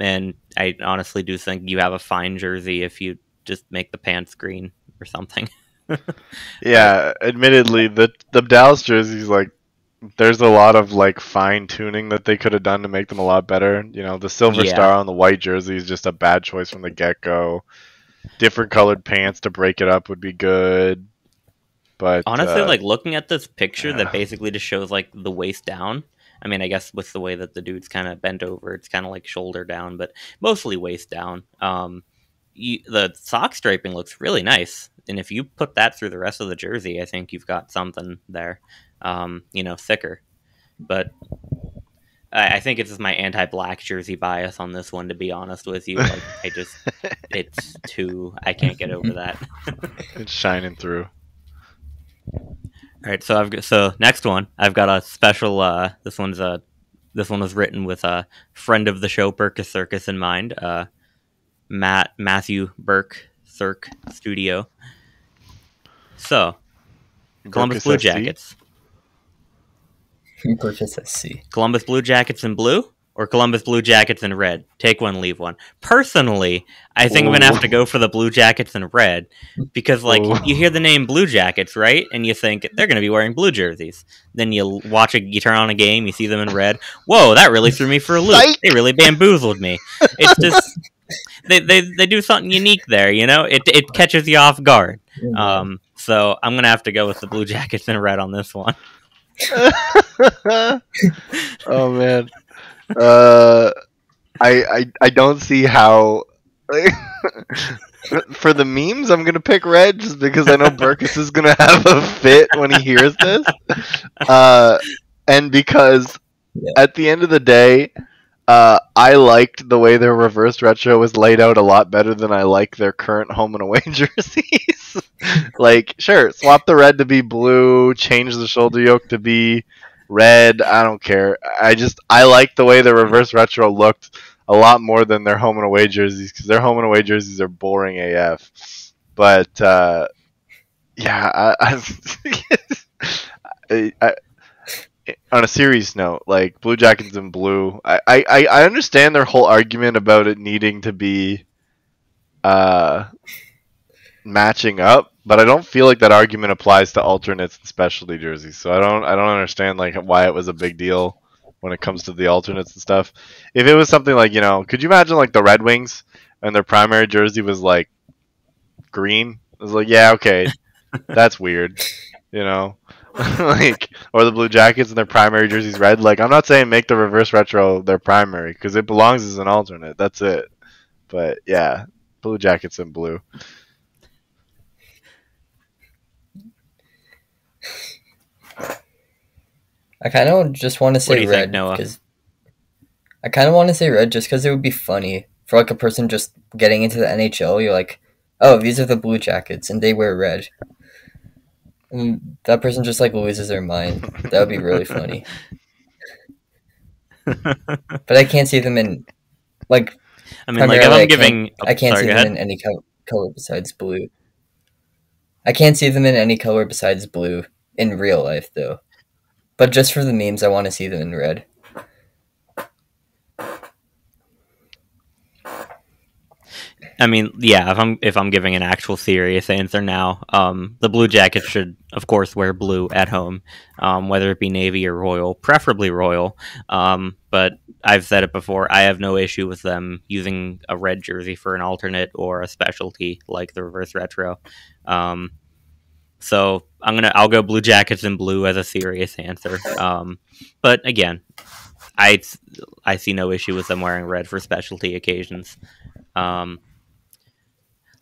[SPEAKER 2] and I honestly do think you have a fine jersey if you just make the pants green or something. [LAUGHS]
[SPEAKER 1] Yeah, admittedly, the the Dallas jerseys like there's a lot of like fine tuning that they could have done to make them a lot better. You know, the silver
[SPEAKER 2] Yeah.
[SPEAKER 1] star on the white jersey is just a bad choice from the get go. Different colored pants to break it up would be good. But
[SPEAKER 2] Honestly,
[SPEAKER 1] uh,
[SPEAKER 2] like looking at this picture
[SPEAKER 1] yeah.
[SPEAKER 2] that basically just shows like the waist down. I mean, I guess with the way that the dude's kind of bent over, it's kind of like shoulder down, but mostly waist down. Um, you, the sock striping looks really nice, and if you put that through the rest of the jersey, I think you've got something there. Um, you know, thicker, but I, I think it's just my anti-black jersey bias on this one. To be honest with you, like I just [LAUGHS] it's too I can't get over that. [LAUGHS]
[SPEAKER 1] it's shining through.
[SPEAKER 2] All right, so I've got, so next one I've got a special. Uh, this one's a this one was written with a friend of the show Burkus Circus in mind. Uh, Matt Matthew Burke Cirque Studio. So Columbus
[SPEAKER 1] Burkus
[SPEAKER 2] Blue
[SPEAKER 1] SC?
[SPEAKER 2] Jackets, Columbus Blue Jackets in blue, or Columbus Blue Jackets in red. Take one, leave one. Personally, I think I'm gonna have to go for the Blue Jackets in red because, like,
[SPEAKER 1] Ooh.
[SPEAKER 2] you hear the name Blue Jackets, right, and you think they're gonna be wearing blue jerseys. Then you watch a, you turn on a game, you see them in red. Whoa, that really threw me for a loop.
[SPEAKER 1] Psych.
[SPEAKER 2] They really bamboozled me. It's just. [LAUGHS] They, they, they do something unique there, you know. It, it catches you off guard. Um, so I'm gonna have to go with the Blue Jackets in red on this one. [LAUGHS]
[SPEAKER 1] oh man. Uh, I I I don't see how. [LAUGHS] For the memes, I'm gonna pick red just because I know Burkus is gonna have a fit when he hears this, [LAUGHS] uh, and because
[SPEAKER 3] Yeah.
[SPEAKER 1] at the end of the day, uh, I liked the way their reverse retro was laid out a lot better than I like their current home and away [LAUGHS] jerseys. like, sure, swap the red to be blue, change the shoulder yoke to be red. I don't care. I just I like the way the reverse retro looked a lot more than their home and away jerseys because their home and away jerseys are boring AF. But uh, yeah, I, I, [LAUGHS] I, on a serious note, like Blue Jackets in blue, I, I, I understand their whole argument about it needing to be uh, matching up, but I don't feel like that argument applies to alternates and specialty jerseys. So I don't I don't understand like why it was a big deal when it comes to the alternates and stuff. If it was something like you know, could you imagine like the Red Wings and their primary jersey was like green? It was like yeah, okay, [LAUGHS] that's weird, you know. [LAUGHS] [LAUGHS] like or the blue jackets and their primary jerseys red like i'm not saying make the reverse retro their primary because it belongs as an alternate that's it but yeah blue jackets in blue
[SPEAKER 3] I kind of just want to say red
[SPEAKER 2] think, Noah?
[SPEAKER 3] because I kind of want to say red just because it would be funny for like a person just getting into the NHL. You're like, oh, these are the Blue Jackets, and they wear red. And that person just like loses their mind. That would be really funny. [LAUGHS] but I can't see them in like
[SPEAKER 2] I mean, like if
[SPEAKER 3] Primarily, I
[SPEAKER 2] I'm
[SPEAKER 3] can't-
[SPEAKER 2] giving, oh,
[SPEAKER 3] I can't
[SPEAKER 2] sorry,
[SPEAKER 3] see them in any co- color besides blue. I can't see them in any color besides blue in real life, though. But just for the memes, I want to see them in red.
[SPEAKER 2] I mean, yeah. If I'm if I'm giving an actual serious answer now, um, the Blue Jackets should, of course, wear blue at home, um, whether it be navy or royal, preferably royal. Um, but I've said it before. I have no issue with them using a red jersey for an alternate or a specialty like the reverse retro. Um, so I'm gonna I'll go Blue Jackets in blue as a serious answer. Um, but again, I I see no issue with them wearing red for specialty occasions. Um,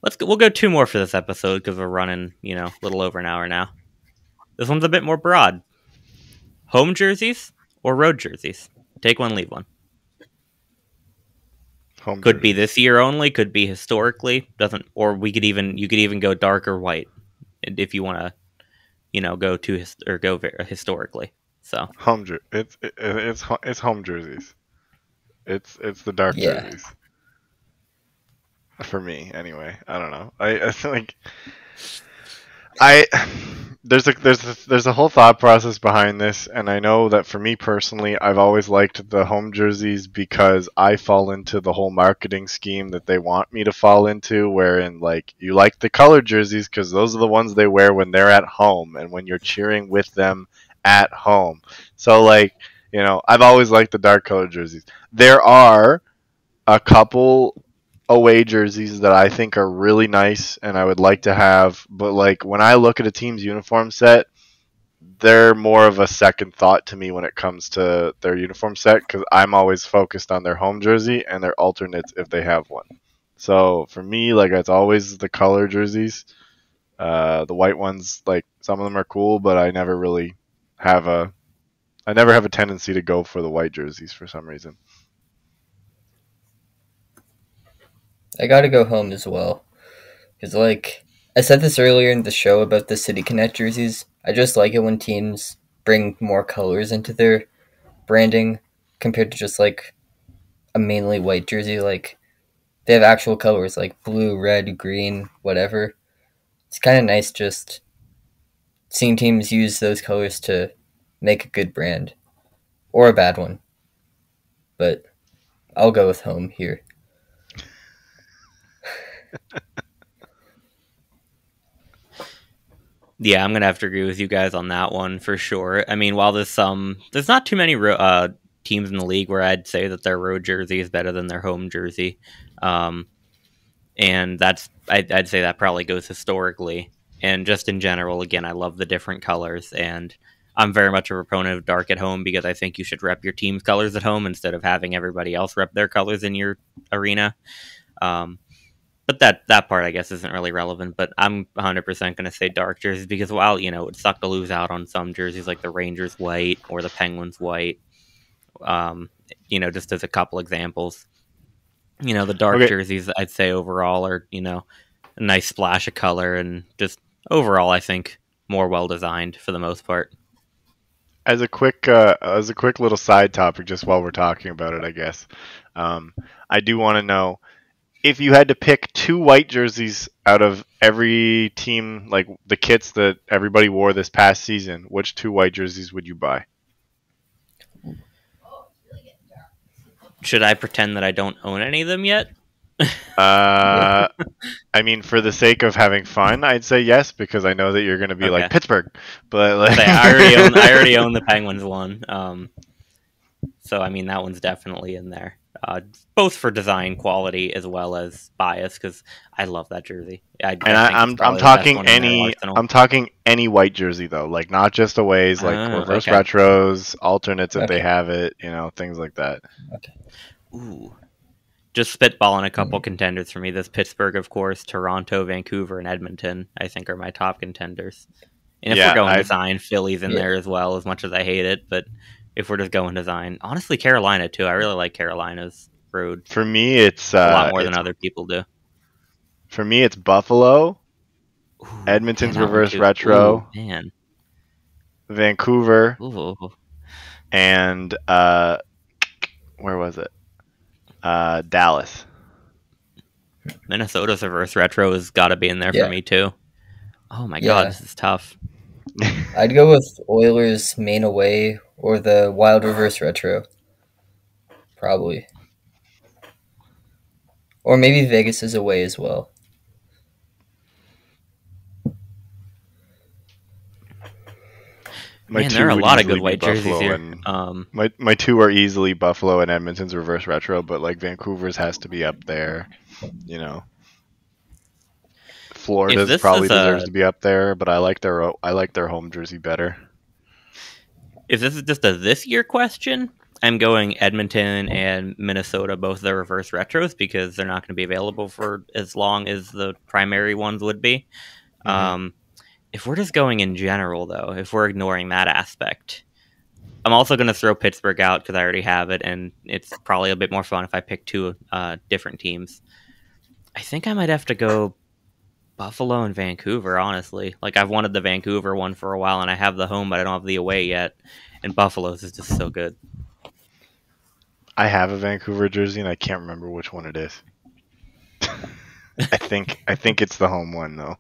[SPEAKER 2] let's go, we'll go two more for this episode because we're running you know a little over an hour now. This one's a bit more broad. Home jerseys or road jerseys? Take one, leave one.
[SPEAKER 1] Home
[SPEAKER 2] Could
[SPEAKER 1] jersey.
[SPEAKER 2] be this year only. Could be historically. Doesn't. Or we could even you could even go dark or white if you want to, you know, go to his, or go ver- historically. So
[SPEAKER 1] home jer- it's it, it's it's home jerseys. It's it's the dark
[SPEAKER 3] Yeah.
[SPEAKER 1] jerseys. For me, anyway. I don't know. I, I feel like I there's a there's a, there's a whole thought process behind this, and I know that for me personally, I've always liked the home jerseys because I fall into the whole marketing scheme that they want me to fall into, wherein like you like the color jerseys because those are the ones they wear when they're at home and when you're cheering with them at home. So like you know, I've always liked the dark color jerseys. There are a couple away jerseys that I think are really nice and I would like to have, but like when I look at a team's uniform set, they're more of a second thought to me when it comes to their uniform set because I'm always focused on their home jersey and their alternates if they have one. So for me, like it's always the color jerseys. Uh, the white ones, like some of them are cool, but I never really have a, I never have a tendency to go for the white jerseys for some reason.
[SPEAKER 3] I gotta go home as well. Because, like, I said this earlier in the show about the City Connect jerseys. I just like it when teams bring more colors into their branding compared to just, like, a mainly white jersey. Like, they have actual colors like blue, red, green, whatever. It's kind of nice just seeing teams use those colors to make a good brand or a bad one. But I'll go with home here.
[SPEAKER 2] Yeah, I'm gonna have to agree with you guys on that one for sure. I mean, while there's some, there's not too many ro- uh, teams in the league where I'd say that their road jersey is better than their home jersey, um, and that's I'd, I'd say that probably goes historically and just in general. Again, I love the different colors, and I'm very much a proponent of dark at home because I think you should rep your team's colors at home instead of having everybody else rep their colors in your arena. Um, but that that part I guess isn't really relevant. But I'm 100 percent going to say dark jerseys because while you know it sucked to lose out on some jerseys like the Rangers white or the Penguins white, um, you know, just as a couple examples, you know, the dark
[SPEAKER 1] Okay.
[SPEAKER 2] jerseys I'd say overall are you know a nice splash of color and just overall I think more well designed for the most part.
[SPEAKER 1] as a quick uh, as a quick little side topic, just while we're talking about it, I guess um, I do want to know if you had to pick two white jerseys out of every team, like the kits that everybody wore this past season, which two white jerseys would you buy?
[SPEAKER 2] Should I pretend that I don't own any of them yet?
[SPEAKER 1] Uh, I mean, for the sake of having fun, I'd say yes because I know that you're going to be
[SPEAKER 2] Okay.
[SPEAKER 1] like Pittsburgh, but like
[SPEAKER 2] I already own I already [LAUGHS] own the Penguins one. Um, so I mean that one's definitely in there. Uh, both for design quality as well as bias because I love that jersey. I,
[SPEAKER 1] And I, I'm I'm talking any I'm talking any white jersey though, like not just aways, like
[SPEAKER 2] Ah,
[SPEAKER 1] reverse
[SPEAKER 2] okay.
[SPEAKER 1] retros, alternates if they have it, you know, things like that.
[SPEAKER 2] Ooh. Just spitballing a
[SPEAKER 1] Mm.
[SPEAKER 2] couple contenders for me. This Pittsburgh, of course, Toronto, Vancouver, and Edmonton. I think are my top contenders. And if
[SPEAKER 1] Yeah,
[SPEAKER 2] we're going
[SPEAKER 1] I-
[SPEAKER 2] design, Philly's in
[SPEAKER 3] Yeah.
[SPEAKER 2] there as well. As much as I hate it, but if we're just going design, honestly, Carolina too. I really like Carolina's road
[SPEAKER 1] For me, it's uh,
[SPEAKER 2] a lot more than other people do.
[SPEAKER 1] for me it's Buffalo,
[SPEAKER 2] Ooh,
[SPEAKER 1] Edmonton's
[SPEAKER 2] man,
[SPEAKER 1] reverse
[SPEAKER 2] too.
[SPEAKER 1] retro.
[SPEAKER 2] Ooh, man.
[SPEAKER 1] Vancouver,
[SPEAKER 2] Ooh.
[SPEAKER 1] and uh, where was it? Uh, Dallas.
[SPEAKER 2] Minnesota's reverse retro has got to be in there
[SPEAKER 3] Yeah.
[SPEAKER 2] for me too. Oh my
[SPEAKER 3] Yeah.
[SPEAKER 2] god, this is tough. [LAUGHS]
[SPEAKER 3] I'd go with Oilers main away or the Wild reverse retro. Probably. Or maybe Vegas is away as well.
[SPEAKER 1] My
[SPEAKER 2] Man, there are a lot of good white jerseys
[SPEAKER 1] Buffalo
[SPEAKER 2] here.
[SPEAKER 1] and-
[SPEAKER 2] Um,
[SPEAKER 1] My my two are easily Buffalo and Edmonton's reverse retro, but like Vancouver's has to be up there, you know. Florida's
[SPEAKER 2] this
[SPEAKER 1] probably
[SPEAKER 2] is a-
[SPEAKER 1] deserves to be up there, but I like their I like their home jersey better.
[SPEAKER 2] if this is just a this year question, I'm going Edmonton and Minnesota, both the reverse retros, because they're not going to be available for as long as the primary ones would be.
[SPEAKER 1] Mhm.
[SPEAKER 2] Um, if we're just going in general, though, if we're ignoring that aspect, I'm also going to throw Pittsburgh out because I already have it, and it's probably a bit more fun if I pick two uh, different teams. I think I might have to go Buffalo and Vancouver, honestly. Like, I've wanted the Vancouver one for a while, and I have the home, but I don't have the away yet. And Buffalo's is just so good.
[SPEAKER 1] I have a Vancouver jersey and I can't remember which one it is. [LAUGHS] I think I think it's the home one though.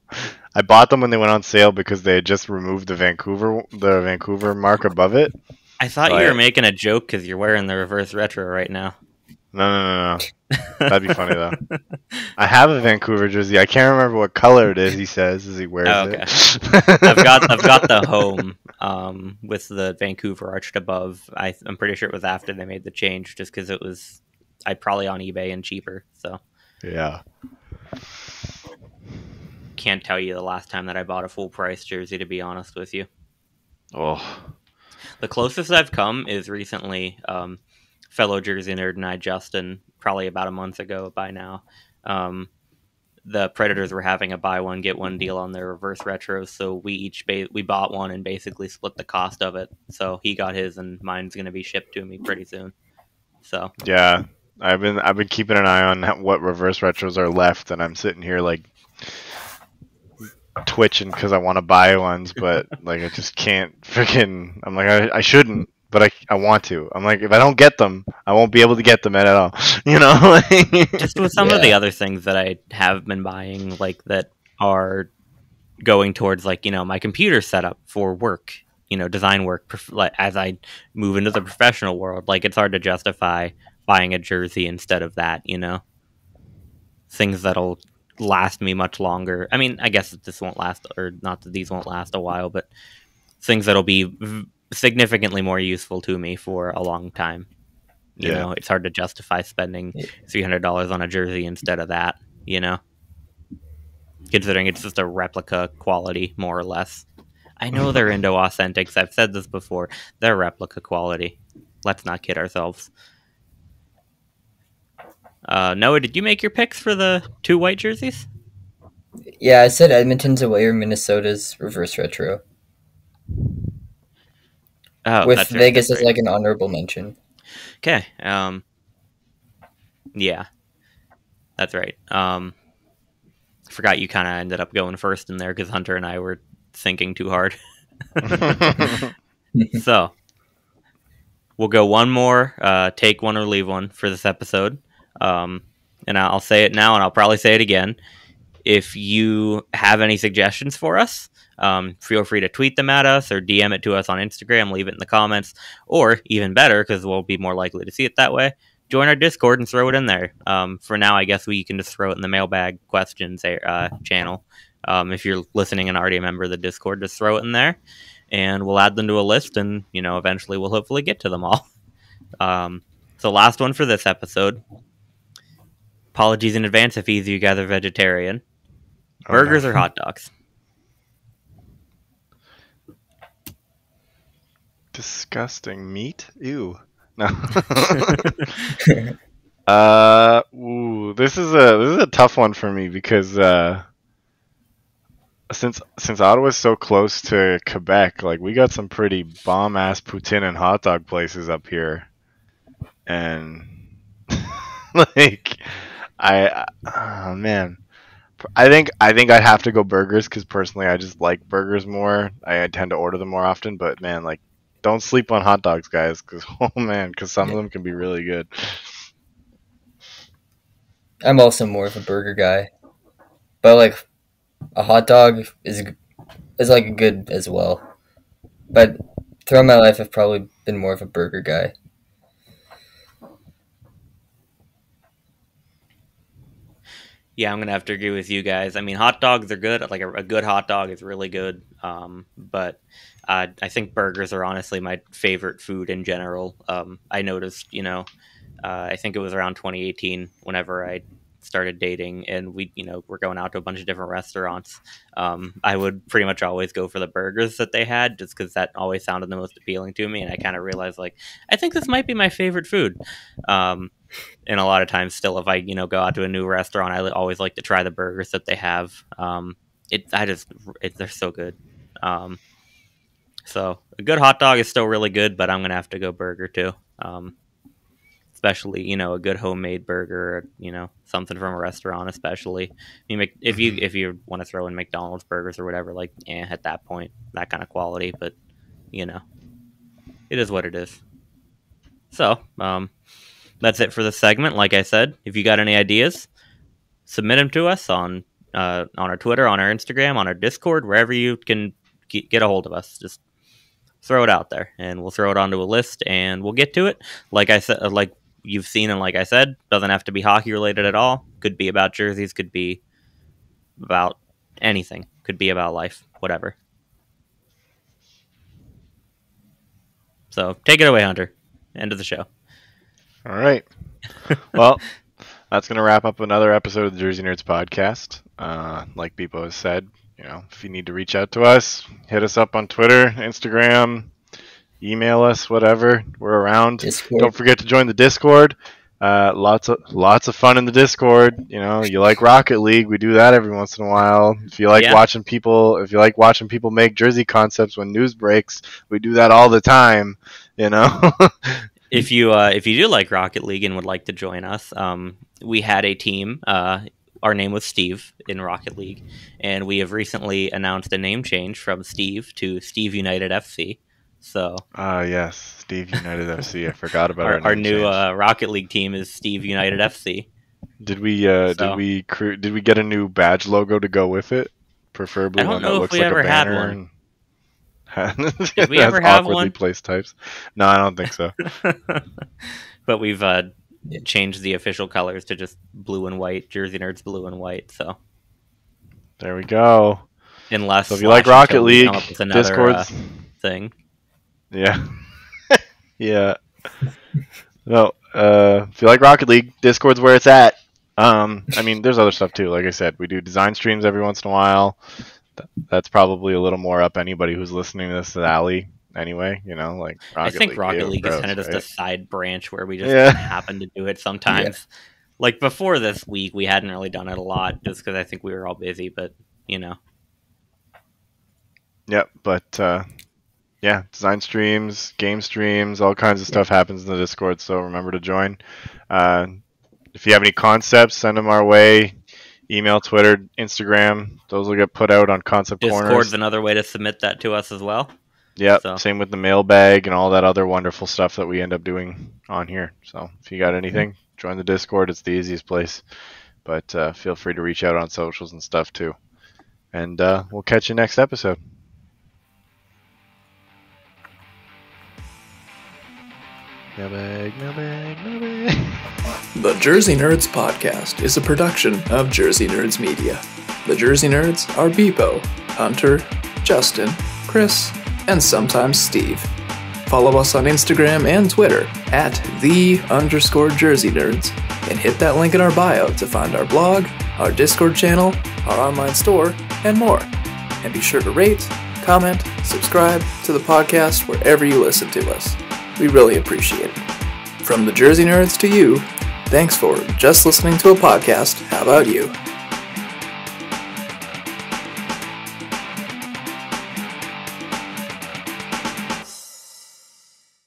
[SPEAKER 1] I bought them when they went on sale because they had just removed the Vancouver the Vancouver mark above it.
[SPEAKER 2] I thought
[SPEAKER 1] So
[SPEAKER 2] you were making a joke because you're wearing the reverse retro right now.
[SPEAKER 1] No, no, no, no. That'd be funny though. I have a Vancouver jersey. I can't remember what color it is. He says as he wears
[SPEAKER 2] Oh,
[SPEAKER 1] it. [LAUGHS]
[SPEAKER 2] I've got I've got the home um, with the Vancouver arched above. I, I'm pretty sure it was after they made the change, just because it was I probably on eBay and cheaper. So
[SPEAKER 1] Yeah.
[SPEAKER 2] can't tell you the last time that I bought a full price jersey. To be honest with you,
[SPEAKER 1] Oh.
[SPEAKER 2] the closest I've come is recently. Um, fellow Jersey nerd and I, Justin, probably about a month ago by now. Um, the Predators were having a buy one get one deal on their reverse retros, so we each ba- we bought one and basically split the cost of it. So he got his, and mine's going to be shipped to me pretty soon. So
[SPEAKER 1] Yeah. I've been I've been keeping an eye on what reverse retros are left, and I'm sitting here like twitching because I want to buy ones, but [LAUGHS] like I just can't freaking. I'm like I, I shouldn't, but I I want to. I'm like if I don't get them, I won't be able to get them at all. [LAUGHS] You know. [LAUGHS]
[SPEAKER 2] just with some of the other things that I have been buying, like that are going towards like you know my computer setup for work, you know, design work. Like as I move into the professional world, like it's hard to justify buying a jersey instead of that. You know, things that'll last me much longer. I mean, I guess this won't last, or not that these won't last a while, but things that'll be v- significantly more useful to me for a long time. You
[SPEAKER 1] Yeah.
[SPEAKER 2] know, it's hard to justify spending three hundred dollars on a jersey instead of that. You know, considering it's just a replica quality, more or less. I know [LAUGHS] they're into authentics. I've said this before. They're replica quality. Let's not kid ourselves. Uh, Noah, did you make your picks for the two white jerseys?
[SPEAKER 3] Yeah, I said Edmonton's away or Minnesota's reverse retro.
[SPEAKER 2] Oh,
[SPEAKER 3] with
[SPEAKER 2] that's
[SPEAKER 3] Vegas
[SPEAKER 2] that's
[SPEAKER 3] as like an honorable mention.
[SPEAKER 2] Okay. Um. Yeah, that's right. Um, forgot you kind of ended up going first in there because Hunter and I were thinking too hard. [LAUGHS] so we'll go one more, uh, take one or leave one for this episode. Um, and I'll say it now, and I'll probably say it again. If you have any suggestions for us, um, feel free to tweet them at us or DM it to us on Instagram. Leave it in the comments, or even better, because we'll be more likely to see it that way. Join our Discord and throw it in there. Um, for now, I guess we can just throw it in the mailbag questions uh, channel. Um, if you're listening and already a member of the Discord, just throw it in there, and we'll add them to a list, and you know, eventually we'll hopefully get to them all. [LAUGHS] Um, so, last one for this episode. Apologies in advance if either you guys are vegetarian.
[SPEAKER 1] Oh.
[SPEAKER 2] Burgers or hot dogs?
[SPEAKER 1] Disgusting meat. Ew. No. [LAUGHS] [LAUGHS] uh, ooh, this is a this is a tough one for me because uh, since since Ottawa's so close to Quebec, like we got some pretty bomb ass poutine and hot dog places up here, and [LAUGHS] like I oh man. I think I think I'd have to go burgers because personally I just like burgers more. I tend to order them more often, but man, like don't sleep on hot dogs, guys. Because [LAUGHS] oh man, because some of them can be really good.
[SPEAKER 3] I'm also more of a burger guy, but like a hot dog is is like good as well. But throughout my life, I've probably been more of a burger guy.
[SPEAKER 2] Yeah, I'm gonna have to agree with you guys. I mean, hot dogs are good. Like a, a good hot dog is really good. Um, but uh, I think burgers are honestly my favorite food in general. Um, I noticed, you know, uh, I think it was around 2018 whenever I started dating and we you know we're going out to a bunch of different restaurants um, i would pretty much always go for the burgers that they had just because that always sounded the most appealing to me and i kind of realized like i think this might be my favorite food um, and a lot of times still if i you know go out to a new restaurant i always like to try the burgers that they have. Um, it i just it, they're so good. Um, so a good hot dog is still really good but i'm gonna have to go burger too. Um, especially you know a good homemade burger or, you know something from a restaurant especially. You make if you if you want to throw in mcdonald's burgers or whatever like eh, at that point that kind of quality but you know it is what it is. So um that's it for the segment like i said if you got any ideas submit them to us on uh, on our twitter on our instagram on our discord wherever you can get a hold of us just throw it out there and we'll throw it onto a list and we'll get to it like i said like you've seen and like I said, doesn't have to be hockey related at all. Could be about jerseys, could be about anything. Could be about life, whatever. So take it away, Hunter. End of the show.
[SPEAKER 1] All right. [LAUGHS] well, that's going to wrap up another episode of the Jersey Nerds podcast. Uh, like Bpoe has said, you know, if you need to reach out to us, hit us up on Twitter, Instagram, email us, whatever. We're around. Discord. Don't forget to join the Discord. Uh, lots of lots of fun in the Discord. You know, you like Rocket League, we do that every once in a while. If you like yeah. watching people, if you like watching people make jersey concepts when news breaks, we do that all the time. You know. [LAUGHS]
[SPEAKER 2] if you uh, if you do like Rocket League and would like to join us, um, we had a team. Uh, our name was Steve in Rocket League, and we have recently announced a name change from Steve to Steve United FC. So.
[SPEAKER 1] Ah, uh, yes, Steve United FC. I forgot about
[SPEAKER 2] our, our, our new uh, Rocket League team is Steve United FC.
[SPEAKER 1] Did we uh, so. did we cre- did we get a new badge logo to go with it? Preferably I don't one that looks like a banner. [LAUGHS]
[SPEAKER 2] did we ever have one?
[SPEAKER 1] placed types. No, I don't think so. [LAUGHS]
[SPEAKER 2] but we've uh, changed the official colors to just blue and white. Jersey Nerds blue and white. So
[SPEAKER 1] there we go.
[SPEAKER 2] Unless
[SPEAKER 1] so if you like Rocket League, Discord's
[SPEAKER 2] uh, thing.
[SPEAKER 1] Yeah. [LAUGHS] yeah. No, uh, if you like Rocket League, Discord's where it's at. Um, I mean, there's other stuff too. Like I said, we do design streams every once in a while. That's probably a little more up anybody who's listening to this alley anyway. You know, like
[SPEAKER 2] Rocket I think League, Rocket League is kind of just a side branch where we just yeah. happen to do it [LAUGHS] sometimes. Yeah. Like before this week, we hadn't really done it a lot just because I think we were all busy. But you know.
[SPEAKER 1] Yep, but uh, yeah, design streams, game streams, all kinds of stuff happens in the Discord. So remember to join. Uh, if you have any concepts, send them our way. Email, Twitter, Instagram. Those will get put out on Concept
[SPEAKER 2] Discord's
[SPEAKER 1] Corners.
[SPEAKER 2] Discord's another way to submit that to us as well.
[SPEAKER 1] Yeah, so. same with the mailbag and all that other wonderful stuff that we end up doing on here. So if you got anything, join the Discord. It's the easiest place. But uh, feel free to reach out on socials and stuff too. And uh, we'll catch you next episode. Mailbag, mailbag, mailbag.
[SPEAKER 4] The Jersey Nerds Podcast is a production of Jersey Nerds Media. The Jersey Nerds are Bpoe, Hunter, Justin, Chris, and sometimes Steve. Follow us on Instagram and Twitter at the underscore Jersey Nerds and hit that link in our bio to find our blog, our Discord channel, our online store, and more. And be sure to rate, comment, subscribe to the podcast wherever you listen to us. We really appreciate it. From the Jersey Nerds to you, thanks for just listening to a podcast. How about you?